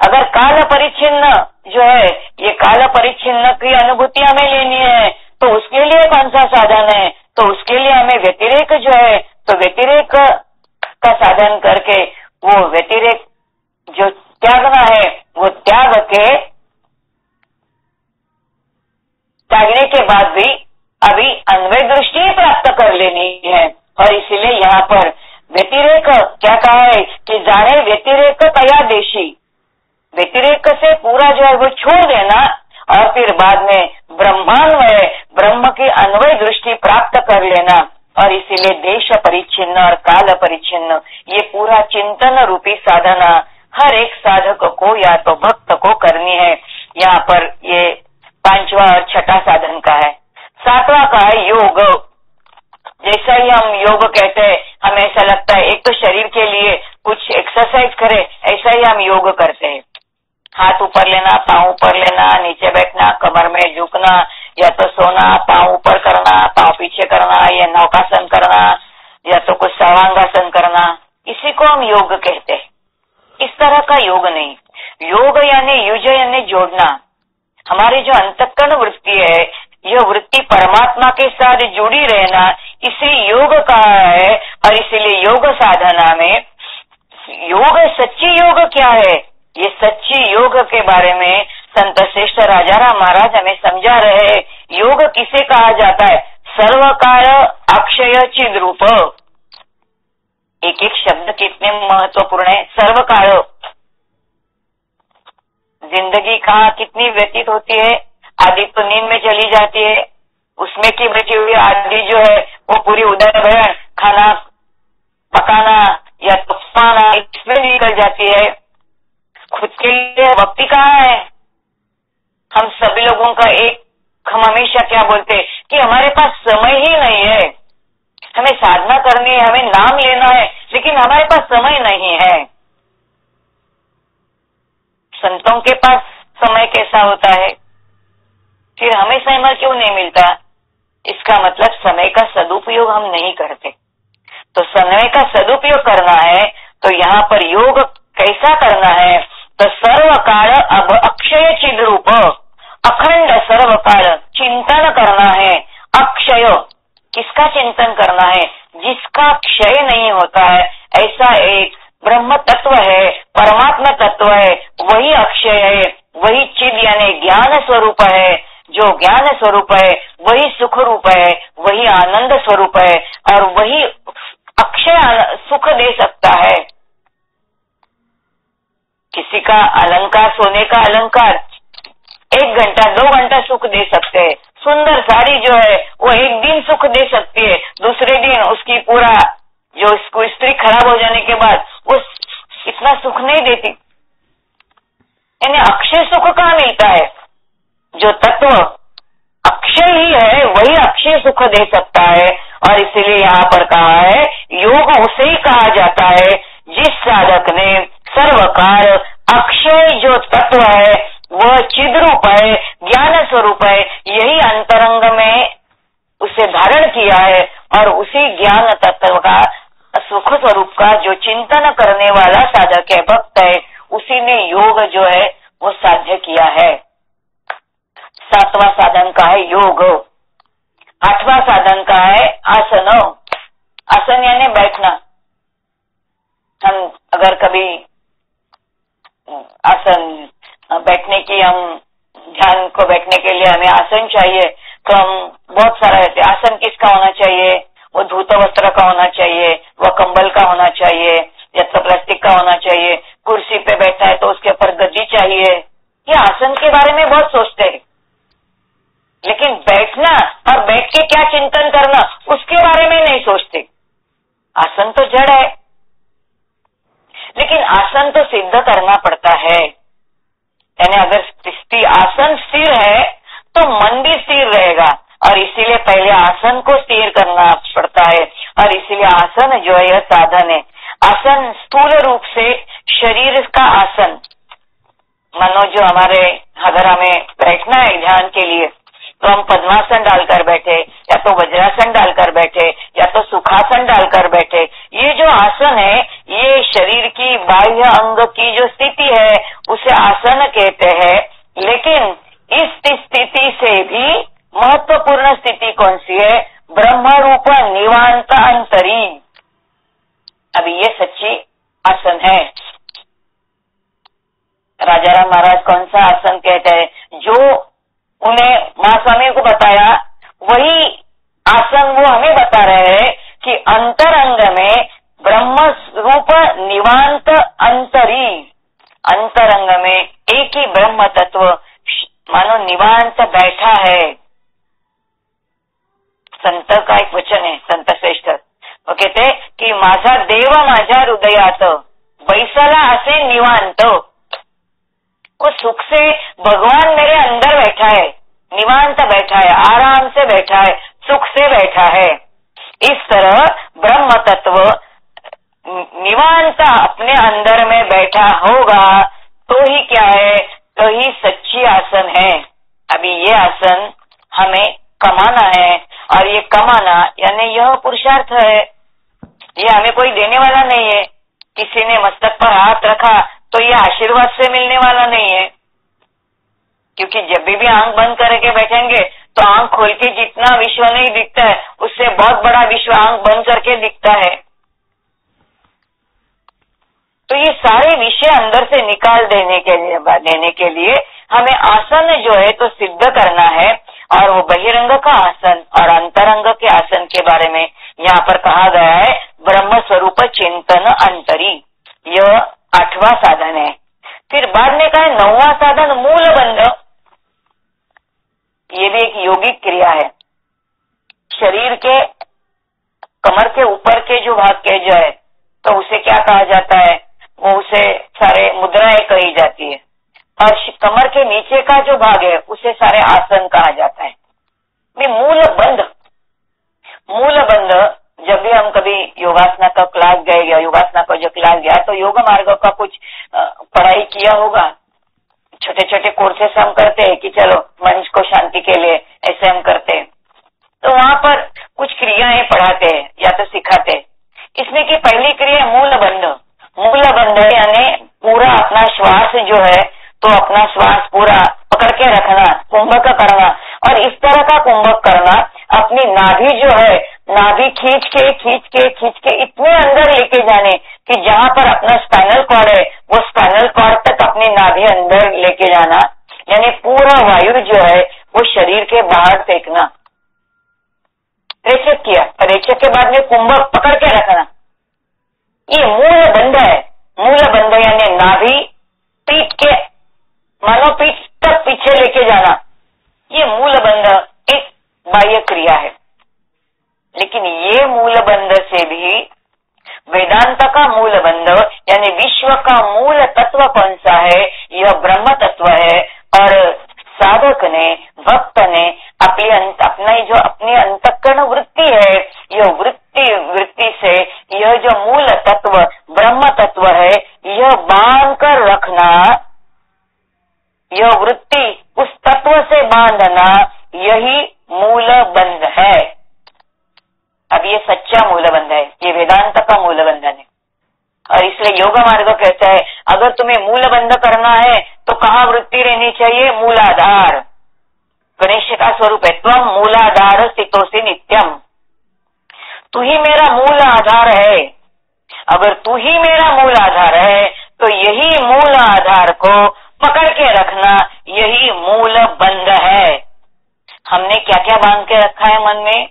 अगर काल परिचिन्न जो है, ये काल परिचिन्न की अनुभूति हमें लेनी है तो उसके लिए कौन सा साधन है? तो उसके लिए हमें व्यतिरेक जो है तो व्यतिरेक का साधन करके वो व्यतिरेक जो त्यागना है, वो त्याग के त्यागने के बाद भी अभी अन्वय दृष्टि प्राप्त कर लेनी है। और इसीलिए यहाँ पर व्यतिरेक क्या कहा है कि जाने व्यतिरेक कया देशी। व्यतिरेक से पूरा जो है वो छोड़ देना और फिर बाद में ब्रह्मान्वय, ब्रह्म की अन्वय दृष्टि प्राप्त कर लेना। और इसीलिए देश परिच्छिन्न और काल परिच्छिन्न, ये पूरा चिंतन रूपी साधना हर एक साधक को या तो भक्त को करनी है। यहाँ पर ये पांचवा और छठा साधन का है। सातवां का है योग। जैसा ही हम योग कहते हैं, हमें ऐसा लगता है, एक तो शरीर के लिए कुछ एक्सरसाइज करें, ऐसा ही हम योग करते हैं। हाथ ऊपर लेना, पाँव ऊपर लेना, नीचे बैठना, कमर में झुकना, या तो सोना, पाँव ऊपर करना, पाँव पीछे करना, या नौकासन करना, या तो कुछ सर्वांगासन करना, इसी को हम योग कहते हैं। इस तरह का योग नहीं। योग यानी युज यानी जोड़ना। हमारी जो अंतकरण वृत्ति है, यह वृत्ति परमात्मा के साथ जुड़ी रहना, इसे योग कहा है, और इसीलिए योग साधना में योग सच्ची योग क्या है? ये सच्ची योग के बारे में संत श्रेष्ठ राजा राम महाराज हमें समझा रहे योग किसे कहा जाता है? सर्वकाल अक्षय चिद रूप। एक एक शब्द कितने महत्वपूर्ण है? सर्वकाल ज़िंदगी कहा कितनी व्यतीत होती है? आदि तो नींद में चली जाती है। उसमें की बची हुई आदि जो है, वो पूरी उदय भरण खाना पकाना या तुफाना इसमें निकल जाती है। खुद के लिए भक्ति कहाँ है? हम सभी लोगों का एक, हम हमेशा क्या बोलते कि हमारे पास समय ही नहीं है। हमें साधना करनी है, हमें नाम लेना है, लेकिन हमारे पास समय नहीं है। संतों के पास समय कैसा होता है? फिर हमें समय क्यों नहीं मिलता? इसका मतलब समय का सदुपयोग हम नहीं करते। तो समय का सदुपयोग करना है तो यहाँ पर योग कैसा करना है? तो सर्व अब अक्षय चिद रूप अखंड सर्व काल चिंतन करना है अक्षय, किसका चिंतन करना है जिसका क्षय नहीं होता है ऐसा एक ब्रह्म तत्व है परमात्मा तत्व है वही अक्षय है वही चिद यानी ज्ञान स्वरूप है जो ज्ञान स्वरूप है वही सुख रूप है वही आनंद स्वरूप है और वही अक्षय सुख दे सकता है. किसी का अलंकार, सोने का अलंकार। एक घंटा, दो घंटा सुख दे सकते हैं। सुंदर साड़ी जो है, वो एक दिन सुख दे सकती है। दूसरे दिन उसकी पूरा, जो इसको स्त्री खराब हो जाने के बाद, वो इतना सुख नहीं देती। यानी अक्षय सुख कहाँ मिलता है? जो तत्व अक्षय ही है, वही अक्षय सुख दे सकता है। और इसीलिए यहाँ पर कहा है, योग उसे ही कहा जाता है, जिस साधक ने सर्वकार अक्षय जो तत्व है, वह चिद रूप है, ज्ञान स्वरूप है, यही अंतरंग में उसे धारण किया है और उसी ज्ञान तत्व का, सुख स्वरूप का जो चिंतन करने वाला साधक है, भक्त है, उसी ने योग जो है, वो साध्य किया है। सातवां साधन का है योग। आठवां साधन का है आसन। आसन यानी बैठना। हम अगर कभी आसन बैठने की, हम ध्यान को बैठने के लिए हमें आसन चाहिए। तो हम बहुत सारा रहते आसन किसका होना चाहिए? वो धूत वस्त्र का होना चाहिए, वो कंबल का होना चाहिए, या तो प्लास्टिक का होना चाहिए। कुर्सी पे बैठा है तो उसके ऊपर गद्दी चाहिए। ये आसन के बारे में बहुत सोचते हैं। लेकिन बैठना और बैठ के क्या चिंतन करना, उसके बारे में नहीं सोचते। आसन तो जड़ है। लेकिन आसन तो सिद्ध करना पड़ता है। यानी अगर आसन स्थिर है तो मन भी स्थिर रहेगा। और इसीलिए पहले आसन को स्थिर करना पड़ता है। और इसीलिए आसन जो है, यह साधन है। आसन स्थूल रूप से शरीर का आसन। मानो जो हमारे, अगर हमें बैठना है ध्यान के लिए तो हम पद्मासन डालकर बैठे, या तो वज्रासन डालकर बैठे, या तो सुखासन डालकर बैठे। ये जो आसन है, ये शरीर की बाह्य अंग की जो स्थिति है, उसे आसन कहते हैं। लेकिन इस स्थिति से भी महत्वपूर्ण स्थिति कौन सी है? ब्रह्म रूप निवांत अंतरी अभी ये सच्ची आसन है। राजा राम महाराज कौन सा आसन कहते हैं? जो उन्हें महास्वामी को बताया, वही आसन वो हमें बता रहे हैं कि अंतरंग में ब्रह्म रूप निवांत अंतरी, अंतरंग में एक ही ब्रह्म तत्व मानो निवांत बैठा है। संत का एक वचन है, संत श्रेष्ठ। वो कहते की माझा देव माझ्या हृदयात, बैसला असे निवांत। वो सुख से भगवान मेरे अंदर बैठा है, निवांत बैठा है, आराम से बैठा है, सुख से बैठा है। इस तरह ब्रह्म तत्व निवांत अपने अंदर में बैठा होगा तो ही क्या है? तो ही सच्ची आसन है। अभी ये आसन हमें कमाना है, और ये कमाना यानी यह पुरुषार्थ है। ये हमें कोई देने वाला नहीं है। किसी ने मस्तक पर हाथ रखा तो ये आशीर्वाद से मिलने वाला नहीं है। क्योंकि जब भी, भी आँख बंद करके बैठेंगे तो आँख खोल के जितना विश्व नहीं दिखता है उससे बहुत बड़ा विश्व आँख बंद करके दिखता है। तो ये सारे विषय अंदर से निकाल देने के लिए देने के लिए हमें आसन जो है तो सिद्ध करना है और वो बहिरंग का आसन और अंतरंग के आसन के बारे में यहाँ पर कहा गया है ब्रह्म स्वरूप चिंतन अंतरी। यह आठवां साधन है। फिर बाद में कहा, नौवा साधन मूल बंध ये भी एक योगिक क्रिया है। शरीर के कमर के ऊपर के जो भाग के जाए तो उसे क्या कहा जाता है? वो उसे सारे मुद्राएँ कही जाती है। और कमर के नीचे का जो भाग है, उसे सारे आसन कहा जाता है। मूल बंध मूल बंध जब भी हम कभी योगासना का क्लास गए या योगासना का जो क्लास गया तो योग मार्ग का कुछ पढ़ाई किया होगा। छोटे छोटे कोर्सेस हम करते हैं कि चलो मनुष्य को शांति के लिए ऐसे हम करते हैं। तो वहाँ पर कुछ क्रियाएँ पढ़ाते हैं, या तो सिखाते इसमें की पहली क्रिया मूल बंध मूल बंध यानी पूरा अपना श्वास जो है तो अपना श्वास पूरा पकड़ के रखना, कुंभक करना। और इस तरह का कुंभक करना अपनी नाभि जो है, नाभि खींच के खींच के खींच के इतने अंदर लेके जाने कि जहाँ पर अपना स्पाइनल कॉर्ड है, वो स्पाइनल कॉर्ड तक अपनी नाभि अंदर लेके जाना, यानी पूरा वायु जो है, वो शरीर के बाहर फेंकना। रेचक किया। रेचक के बाद में कुंभक पकड़ के रखना। ये मूल बंध है। मूल बंध यानी नाभि पीठ के, मानो पीठ तक पीछे लेके जाना। ये मूल बंध बाह्य क्रिया है। लेकिन ये मूल बंध से भी वेदांत का मूल बंध यानी विश्व का मूल तत्व कौन सा है, यह ब्रह्म तत्व है, और साधक ने, भक्त ने अपनी अपना जो अपनी अंतकरण वृत्ति है, यह वृत्ति वृत्ति से यह जो मूल तत्व, ब्रह्म तत्व है, यह बाँध कर रखना, यह वृत्ति उस तत्व से बांधना, यही मूल बंध है अब ये सच्चा मूल बंध है ये वेदांत का मूल बंधन है और इसलिए योग मार्ग कहता है अगर तुम्हें मूल बंद करना है तो कहा वृत्ति रहनी चाहिए? मूलाधार। गणेश का स्वरूप है तम मूलाधार स्थितो से नित्यम तू ही मेरा मूल आधार है। अगर तू ही मेरा मूल आधार है तो यही मूल आधार को पकड़ के रखना यही मूल बंध है। हमने क्या क्या बाँध के रखा है मन में?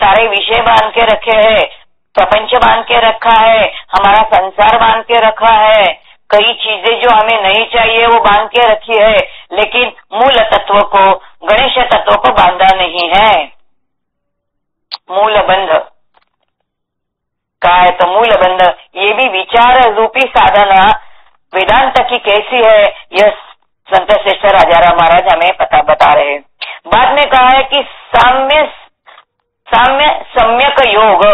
सारे विषय बाँध के रखे हैं। प्रपंच बाँध के रखा है, हमारा संसार बाँध के रखा है। कई चीज़ें जो हमें नहीं चाहिए, वो बाँध के रखी है, लेकिन मूल तत्व को, गणेश तत्व को बांधा नहीं है। मूल बंध का है तो मूल बंध ये भी विचार रूपी साधना। वेदांत की कैसी है, यह संत श्रेष्ठ राजाराम महाराज हमें पता बता रहे बाद में कहा है कि साम्य साम्य सम्यक योग।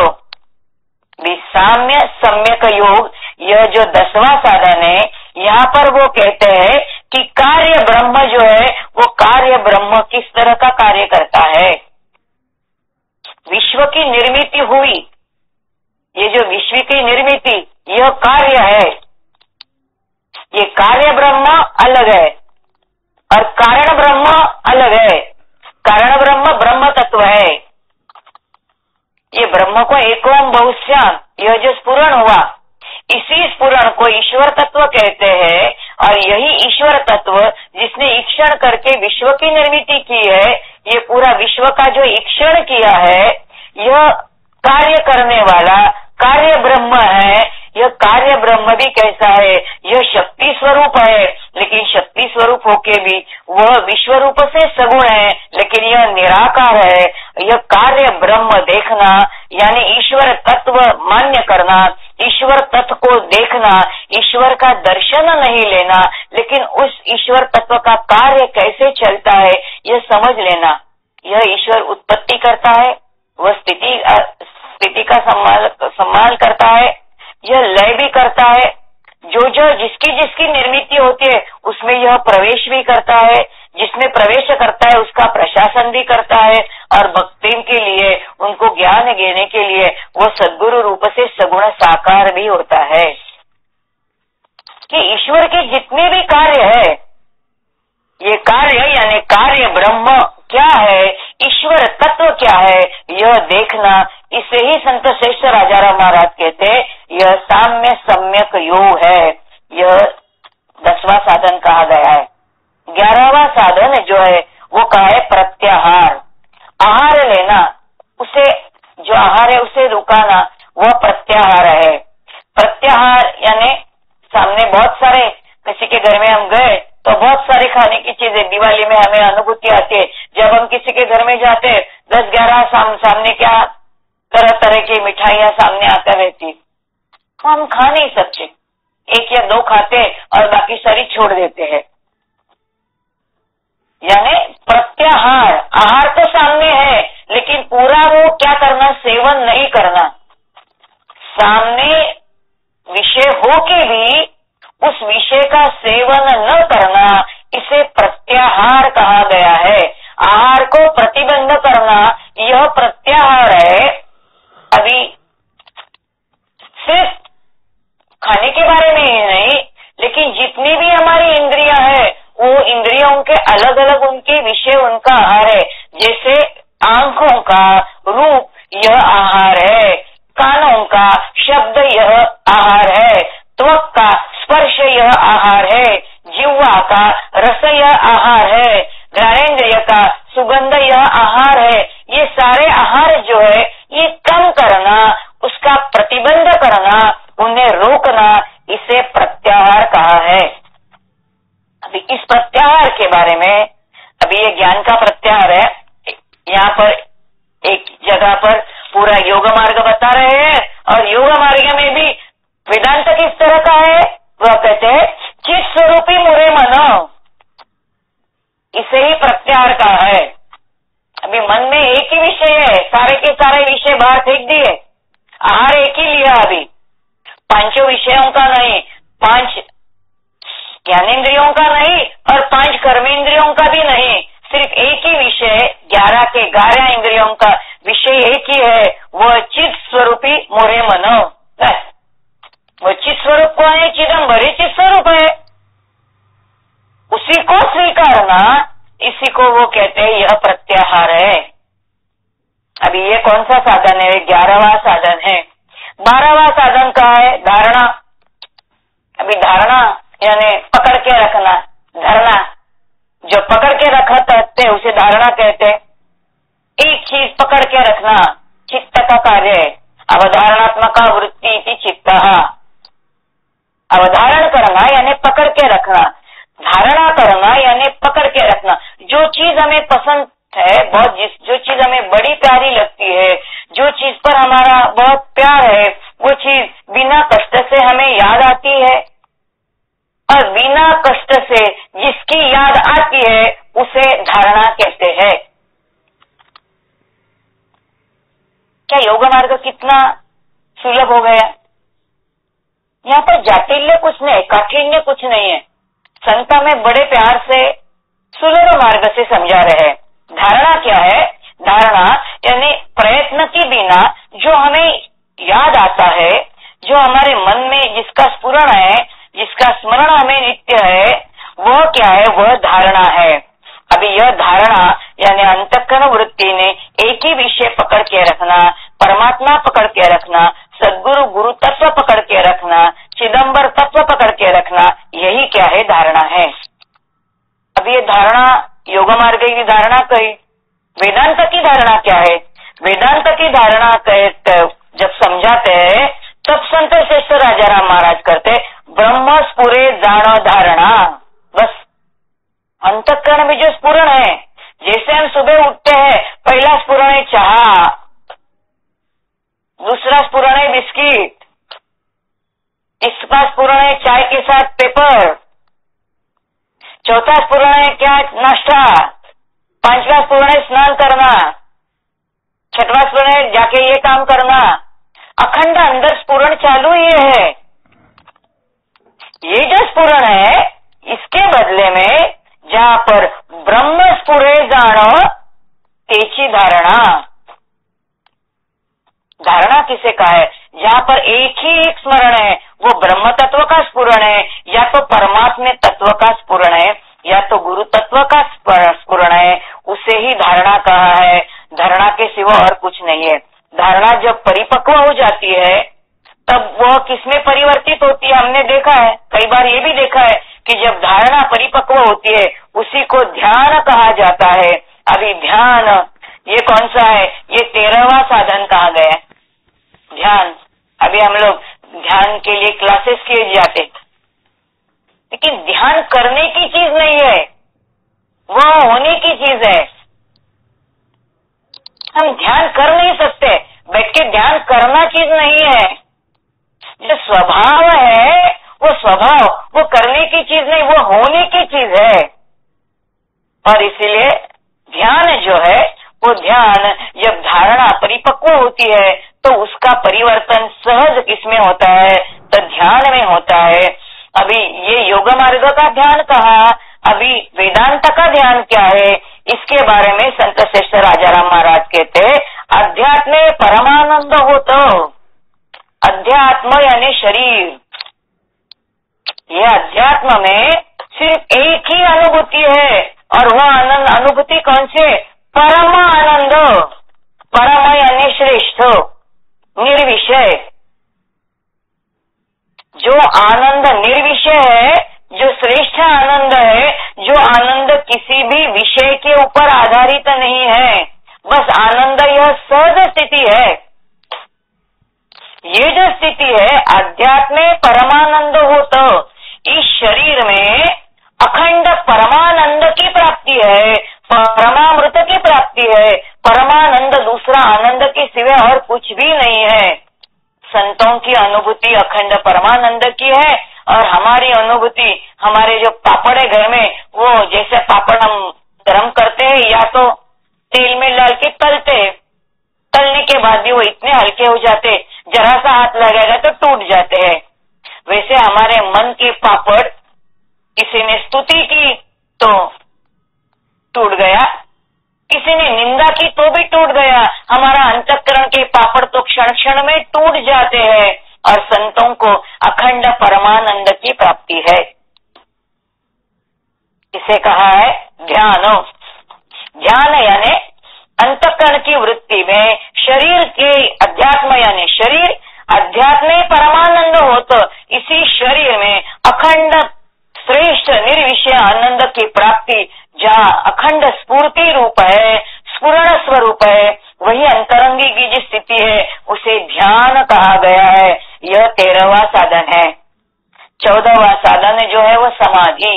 साम्य, सम्यक योग, यह जो दसवां साधन है, यहाँ पर वो कहते हैं कि कार्य ब्रह्म जो है, वो कार्य ब्रह्म किस तरह का कार्य करता है? विश्व की निर्मित हुई। ये जो विश्व की निर्मित, यह कार्य है। ये कार्य ब्रह्म अलग है और कारण ब्रह्म अलग है। कारण ब्रह्म ब्रह्म तत्व है। ये ब्रह्म को एक ओम बहुश्याम यह जो स्पुरण हुआ। इसी स्पुरण को ईश्वर तत्व कहते हैं और यही ईश्वर तत्व जिसने ईक्षण करके विश्व की निर्मित की है, ये पूरा विश्व का जो ईक्षण किया है, यह कार्य करने वाला कार्य ब्रह्म है यह कार्य ब्रह्म भी कैसा है? यह शक्ति स्वरूप है, लेकिन शक्ति स्वरूप होके भी वह विश्व रूप से सगुण है, लेकिन यह निराकार है। यह कार्य ब्रह्म देखना, यानी ईश्वर तत्व मान्य करना, ईश्वर तत्व को देखना, ईश्वर का दर्शन नहीं लेना, लेकिन उस ईश्वर तत्व का कार्य कैसे चलता है, यह समझ लेना। यह ईश्वर उत्पत्ति करता है, वह स्थिति स्थिति का सम्मान सम्मान करता है यह लय भी करता है। जो जो जिसकी जिसकी निर्मित होती है, उसमें यह प्रवेश भी करता है। जिसमें प्रवेश करता है, उसका प्रशासन भी करता है। और भक्ति के लिए, उनको ज्ञान देने के लिए, वो सदगुरु रूप से सगुण साकार भी होता है। कि ईश्वर के जितने भी कार्य है, ये कार्य यानी कार्य ब्रह्म क्या है, ईश्वर तत्व क्या है, यह देखना इसे ही संत श्रेष्ठ राजाराम महाराज कहते यह साम्य सम्यक योग है। यह दसवा साधन कहा गया है। ग्यारहवा साधन जो है वो कहा है प्रत्याहार। आहार लेना उसे जो आहार है उसे रुकाना वह प्रत्याहार है। प्रत्याहार यानी सामने बहुत सारे किसी के घर में हम गए तो बहुत सारी खाने की चीज़ें दिवाली में हमें अनुभूति आती है। जब हम किसी के घर में जाते हैं दस ग्यारह साम, सामने क्या तरह तरह की मिठाइयाँ सामने आते रहती। तो हम खा नहीं सकते। एक या दो खाते और बाकी सारी छोड़ देते हैं। यानी प्रत्याहार, आहार तो सामने है, लेकिन पूरा वो क्या करना, सेवन नहीं करना। सामने विषय हो के भी उस विषय का सेवन न करना, इसे प्रत्याहार कहा गया है। आहार को प्रतिबंध करना, यह प्रत्याहार है अभी सिर्फ़ खाने के बारे में ही, नहीं? लेकिन जितनी भी हमारी इंद्रिया है, वो इंद्रियों के अलग अलग उनके विषय उनका आहार है। जैसे आँखों का रूप यह आहार है, कानों का शब्द यह आहार है, त्वक का स्पर्श यह आहार है जीवा का रस यह आहार है ज्ञानेन्द्रिय का सुगंध यह आहार है ये सारे आहार जो है ये कम करना उसका प्रतिबंध करना उन्हें रोकना इसे प्रत्याहार कहा है। अभी इस प्रत्याहार के बारे में, अभी ये ज्ञान का प्रत्याहार है, यहाँ पर एक जगह पर पूरा योग मार्ग बता रहे हैं, और योग मार्ग में भी वेदांत किस तरह का है? वह कहते हैं चित स्वरूपी मुरे मनो। इसे ही प्रत्याहार का है। अभी मन में एक ही विषय है, सारे के सारे विषय बाहर फेंक दिए। आहार एक ही लिया अभी। पाँचों विषयों का नहीं, पाँच ज्ञानेन्द्रियों का नहीं और पाँच कर्मेंद्रियों का भी नहीं। सिर्फ़ एक ही विषय, ग्यारह के ग्यारह इंद्रियों का विषय एक ही है वह चित स्वरूपी मोरे मनो। वो चित स्वरूप कौन है? चिदम्बरी चित स्वरूप है। उसी को स्वीकारना, इसी को वो कहते हैं, यह प्रत्याहार है। अभी ये कौन सा साधन है? ग्यारहवा साधन है। बारहवा साधन का है धारणा। अभी धारणा यानी पकड़ के रखना, धरना। जो पकड़ के रखा रखते उसे धारणा कहते एक चीज़ पकड़ के रखना, चित्त का कार्य है। अवधारणात्मक वृत्ति चित्त। अवधारण करना यानी पकड़ के रखना, धारणा करना यानी पकड़ के रखना। जो चीज़ हमें पसंद है, बहुत जिस, जो चीज़ हमें बड़ी प्यारी लगती है, जो चीज़ पर हमारा बहुत प्यार है, वो चीज़ बिना कष्ट से हमें याद आती है। और बिना कष्ट से जिसकी याद आती है, उसे धारणा कहते हैं। क्या योग मार्ग कितना सुलभ हो गया? यहाँ पर जाटिल्य कुछ नहीं, काठिन्य कुछ नहीं है। संता में बड़े प्यार से सुलभ मार्ग से समझा रहे धारणा क्या है? धारणा यानी प्रयत्न के बिना जो हमें याद आता है, जो हमारे मन में जिसका स्पुरण है, जिसका स्मरण हमें नित्य है, वह क्या है? वह धारणा है। अभी यह धारणा यानी अंतकरण वृत्ति ने एक ही विषय पकड़ के रखना, परमात्मा पकड़ के रखना, सदगुरु गुरु तत्व पकड़ के रखना चिदम्बर तत्व पकड़ के रखना, यही क्या है? धारणा है। अब ये धारणा योग मार्ग की धारणा कही। वेदांत की धारणा क्या है? वेदांत की धारणा जब समझाते हैं, तब संत श्रेष्ठ राजा राम महाराज करते ब्रह्म स्पुरे जान धारणा। बस। अंतकरण में जो स्पुरण है, जैसे हम सुबह उठते हैं, पहला स्पुरण है चाह। दूसरा स्पुरण है बिस्किट। तीसरा स्पुरण है चाय के साथ पेपर। चौथा स्पुरण है क्या? नाश्ता. पांचवा स्पुरण है स्नान करना छठवा स्पुरण है जाके ये काम करना अखंड अंदर स्पुरण चालू ये है ये जो स्पुरण है इसके बदले में जहाँ पर ब्रह्म स्पुरे जानो तेची धारणा. धारणा किसे का है? जहाँ पर एक ही एक स्मरण है वो ब्रह्म तत्व का स्पुरण है या तो परमात्म तत्व का स्पुरण है या तो गुरु तत्व का स्पुरण है उसे ही धारणा कहा है। धारणा के सिवा और कुछ नहीं है। धारणा जब परिपक्व हो जाती है, तब वह किसमें परिवर्तित होती है, हमने देखा है। कई बार ये भी देखा है कि जब धारणा परिपक्व होती है, उसी को ध्यान कहा जाता है। अभी ध्यान, ये कौन सा है? ये तेरहवा साधन कहा गया है। ध्यान। अभी हम लोग ध्यान के लिए क्लासेस किए जाते लेकिन ध्यान करने की चीज़ नहीं है। वो होने की चीज़ है। हम ध्यान कर नहीं सकते। बैठ के ध्यान करना चीज़ नहीं है। जो स्वभाव है, वो स्वभाव, वो करने की चीज़ नहीं, वो होने की चीज़ है। और इसीलिए ध्यान जो है, वो ध्यान जब धारणा परिपक्व होती है तो उसका परिवर्तन सहज किसमें होता है? तो ध्यान में होता है। अभी ये योग मार्ग का ध्यान कहा, अभी वेदांत का ध्यान क्या है? इसके बारे में संत श्रेष्ठ राजा राम महाराज कहते अध्यात्म परमानंद हो तो अध्यात्म यानी शरीर। ये अध्यात्म में सिर्फ़ एक ही अनुभूति है, और वह आनंद अनुभूति कौन से? परम आनंद परम यानी श्रेष्ठ। निर्विषय जो आनंद निर्विषय है, जो श्रेष्ठ आनंद है, जो आनंद किसी भी विषय के ऊपर आधारित नहीं है। बस आनंद यह सहज स्थिति है। ये जो स्थिति है, अध्यात्म परमानंद हो तो इस शरीर में अखंड परमानंद की प्राप्ति है। परमामृत की प्राप्ति है। परमानंद दूसरा आनंद के सिवाय और कुछ भी नहीं है। संतों की अनुभूति अखंड परमानंद की है और हमारी अनुभूति, हमारे जो पापड़ घर में, वो जैसे पापड़ हम गर्म करते हैं या तो तेल में डाल के तलते तलने के बाद भी वो इतने हल्के हो जाते जरा सा हाथ लगेगा तो टूट जाते हैं। वैसे हमारे मन के पापड़, किसी ने स्तुति की तो टूट गया। किसी ने निंदा की तो भी टूट गया। हमारा अंतकरण के पापड़ तो क्षण क्षण में टूट जाते हैं और संतों को अखंड परमानंद की प्राप्ति है। इसे कहा है ध्यान ध्यान यानी अंतकरण की वृत्ति में शरीर के अध्यात्म यानी शरीर अध्यात्म परमानंद हो तो इसी शरीर में अखंड, श्रेष्ठ, निर्विषय आनंद की प्राप्ति जहाँ अखंड स्फूर्ति रूप है स्पूर्ण स्वरूप है, वही अंतरंगी की जो स्थिति है, उसे ध्यान कहा गया है। यह तेरहवा साधन है। चौदहवा साधन जो है वो समाधि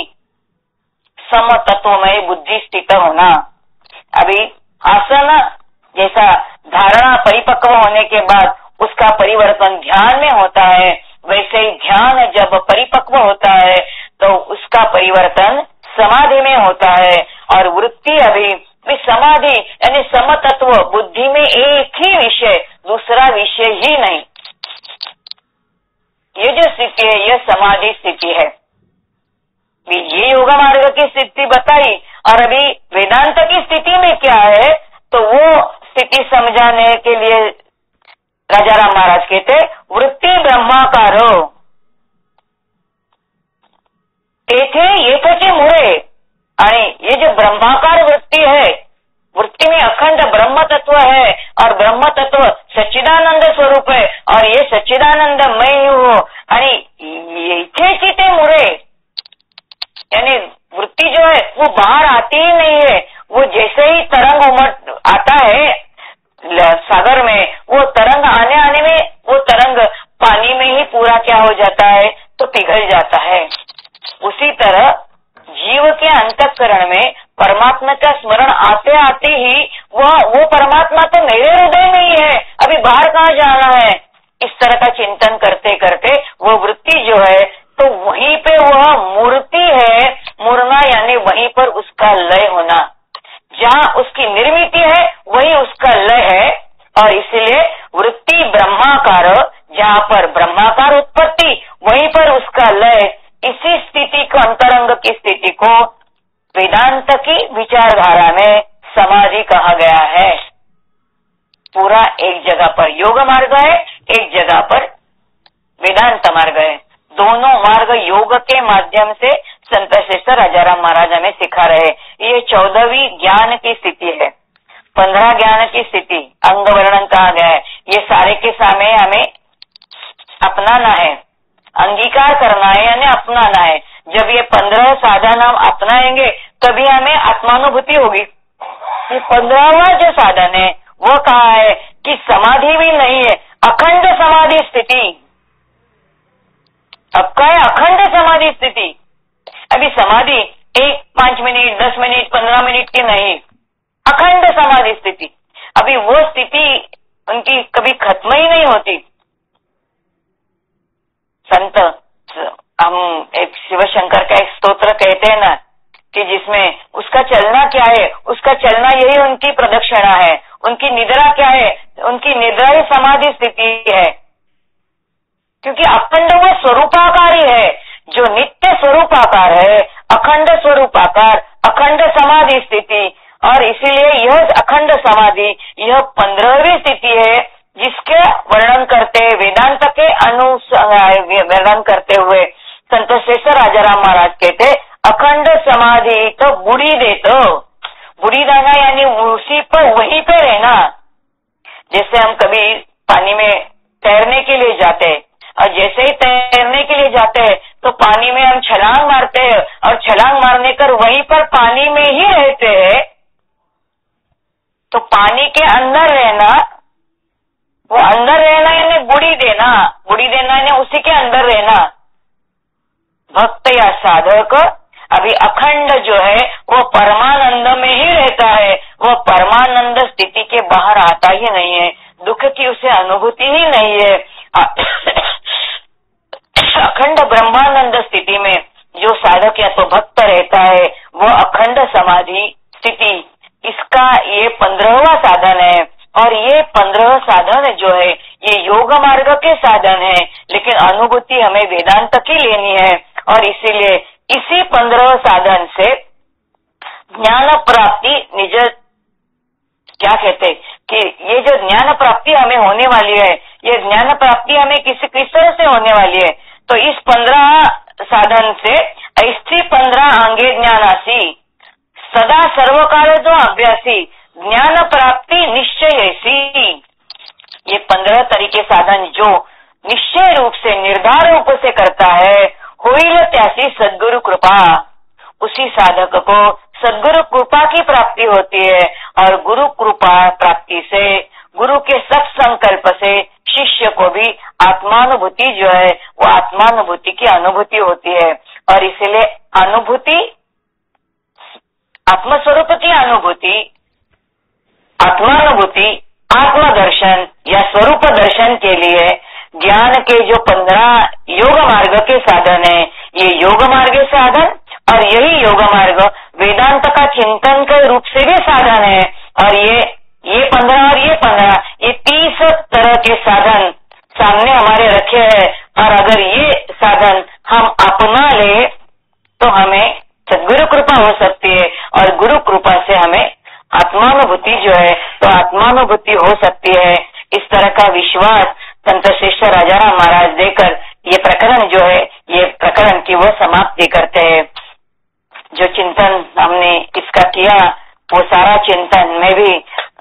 सम तत्व में बुद्धि स्थित होना। अभी आसन जैसा धारणा परिपक्व होने के बाद उसका परिवर्तन ध्यान में होता है, वैसे ही ध्यान जब परिपक्व होता है तो उसका परिवर्तन समाधि में होता है और वृत्ति अभी समाधि, यानी समतत्व, बुद्धि में एक ही विषय, दूसरा विषय ही नहीं। ये जो स्थिति है यह समाधि स्थिति है। ये योग मार्ग की स्थिति बताई, और अभी वेदांत की स्थिति में क्या है तो वो स्थिति समझाने के लिए राजा राम महाराज कहते वृत्ति ब्रह्माकारो। तेथे एकचे मुळे आणि ये जो ब्रह्माकार वृत्ती है, वृत्ति में अखंड ब्रह्म तत्व है, और ब्रह्म तत्व सच्चिदानंद स्वरूप है, और ये सच्चिदानंद मैं हूँ। आणि इथेची ते मुळे यानी, वृत्ति जो है, वो बाहर आती ही नहीं है। वो जैसे ही तरंग उमट आता है सागर में, वो तरंग आने आने में, वो तरंग पानी में ही पूरा क्या हो जाता है तो पिघल जाता है। उसी तरह जीव के अंतकरण में परमात्मा का स्मरण आते आते ही वह, वो परमात्मा तो मेरे हृदय में ही है। अभी बाहर कहाँ जाना है? इस तरह का चिंतन करते करते वो वृत्ति जो है तो वहीं पे वह मूर्ति है। मुरना यानी वहीं पर उसका लय होना। जहाँ उसकी निर्मित है, वही उसका लय है। और इसलिए वृत्ति ब्रह्माकार, जहाँ पर ब्रह्माकार उत्पत्ति, वहीं पर उसका लय इसी स्थिति को, अंतरंग की स्थिति को वेदांत की विचारधारा में समाधि कहा गया है। पूरा एक जगह पर योग मार्ग है, एक जगह पर वेदांत मार्ग है। दोनों मार्ग योग के माध्यम से संत श्रेष्ठ राजाराम महाराज हमें सिखा रहे ये चौदहवीं ज्ञान की स्थिति है। पंद्रह ज्ञान की स्थिति, अंग वर्णन कहा गया है। ये सारे के सामने हमें अपनाना है। अंगीकार करना है, यानी अपनाना है। जब ये पंद्रह साधन हम अपनाएँगे, तभी हमें आत्मानुभूति होगी। ये पंद्रहवा जो साधन है, वो कहा है? कि समाधि भी नहीं है। अखंड समाधि स्थिति। अब क्या है अखंड समाधि स्थिति। अभी समाधि एक, पाँच मिनट, दस मिनट, पंद्रह मिनट की नहीं। अखंड समाधि स्थिति। अभी वो स्थिति उनकी कभी खत्म ही नहीं होती। संत, हम एक शिव शंकर का एक स्तोत्र कहते हैं ना, कि जिसमें उसका चलना क्या है? उसका चलना यही उनकी प्रदक्षिणा है। उनकी निद्रा क्या है? उनकी निद्रा ही समाधि स्थिति है। क्योंकि अखंड वो स्वरूपाकार ही है। जो नित्य स्वरूपाकार है, अखंड स्वरूपाकार, अखंड समाधि स्थिति, और इसीलिए यह अखंड समाधि, यह पंद्रहवीं स्थिति है। जिसके वर्णन करते वेदांत के अनु वर्णन करते हुए संत शेष राजाराम महाराज कहते, अखंड समाधि तो बुरी दे तो बुरी दाना यानी उसी पर, वहीं पे रहना जैसे हम कभी पानी में तैरने के लिए जाते। और जैसे ही तैरने के लिए जाते हैं तो पानी में हम छलांग मारते हैं और छलांग मारने कर वहीं पर पानी में ही रहते हैं। तो पानी के अंदर रहना वो अंदर रहना यानी बुढ़ी देना बुढ़ी देना यानी उसी के अंदर रहना। भक्त या साधक, अभी अखंड जो है, वो परमानंद में ही रहता है। वो परमानंद स्थिति के बाहर आता ही नहीं है। दुख की उसे अनुभूति ही नहीं है। अखंड ब्रह्मानंद स्थिति में जो साधक या तो भक्त रहता है, वो अखंड समाधि स्थिति, इसका ये पंद्रहवा साधन है। और ये पंद्रह साधन जो है, ये योग मार्ग के साधन है, लेकिन अनुभूति हमें वेदांत की लेनी है। और इसीलिए इसी पंद्रह साधन से ज्ञान प्राप्ति निज, क्या कहते कि ये जो ज्ञान प्राप्ति हमें होने वाली है, ये ज्ञान प्राप्ति हमें किस किस तरह से होने वाली है। तो इस पंद्रह साधन से ऐसी पंद्रह अंगे ज्ञानासी, सदा सर्वकाल जो अभ्यासी ज्ञान प्राप्ति निश्चय ऐसी। ये पंद्रह तरीके साधन जो निश्चय रूप से निर्धार रूप से करता है हो त्यासी सदगुरु कृपा। उसी साधक को सदगुरु कृपा की प्राप्ति होती है और गुरु कृपा प्राप्ति से, गुरु के सब संकल्प से शिष्य को भी आत्मानुभूति जो है, वो आत्मानुभूति की अनुभूति होती है। और इसलिए अनुभूति, आत्मस्वरूप की अनुभूति आत्मानुभूति आत्मदर्शन या स्वरूप दर्शन के लिए ज्ञान के जो पंद्रह योग मार्ग के साधन है, ये योग मार्ग साधन और यही योग मार्ग वेदांत का चिंतन के रूप से भी साधन है। और ये ये पंद्रह और ये पंद्रह, ये तीस तरह के साधन सामने हमारे रखे हैं। और अगर ये साधन हम अपना ले तो हमें सदगुरु कृपा हो सकती है और गुरु कृपा से हमें आत्मानुभूति जो है तो आत्मानुभूति हो सकती है। इस तरह का विश्वास संत श्रेष्ठ राजाराम महाराज देकर ये प्रकरण जो है, ये प्रकरण की वो समाप्ति करते हैं। जो चिंतन हमने इसका किया, वो सारा चिंतन में भी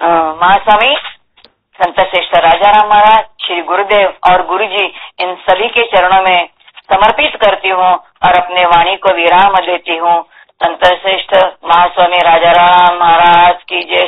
महास्वामी, संत श्रेष्ठ राजाराम महाराज, श्री गुरुदेव और गुरुजी इन सभी के चरणों में समर्पित करती हूँ और अपने वाणी को विराम देती हूँ। संत श्रेष्ठ महास्वामी राजाराम महाराज की जय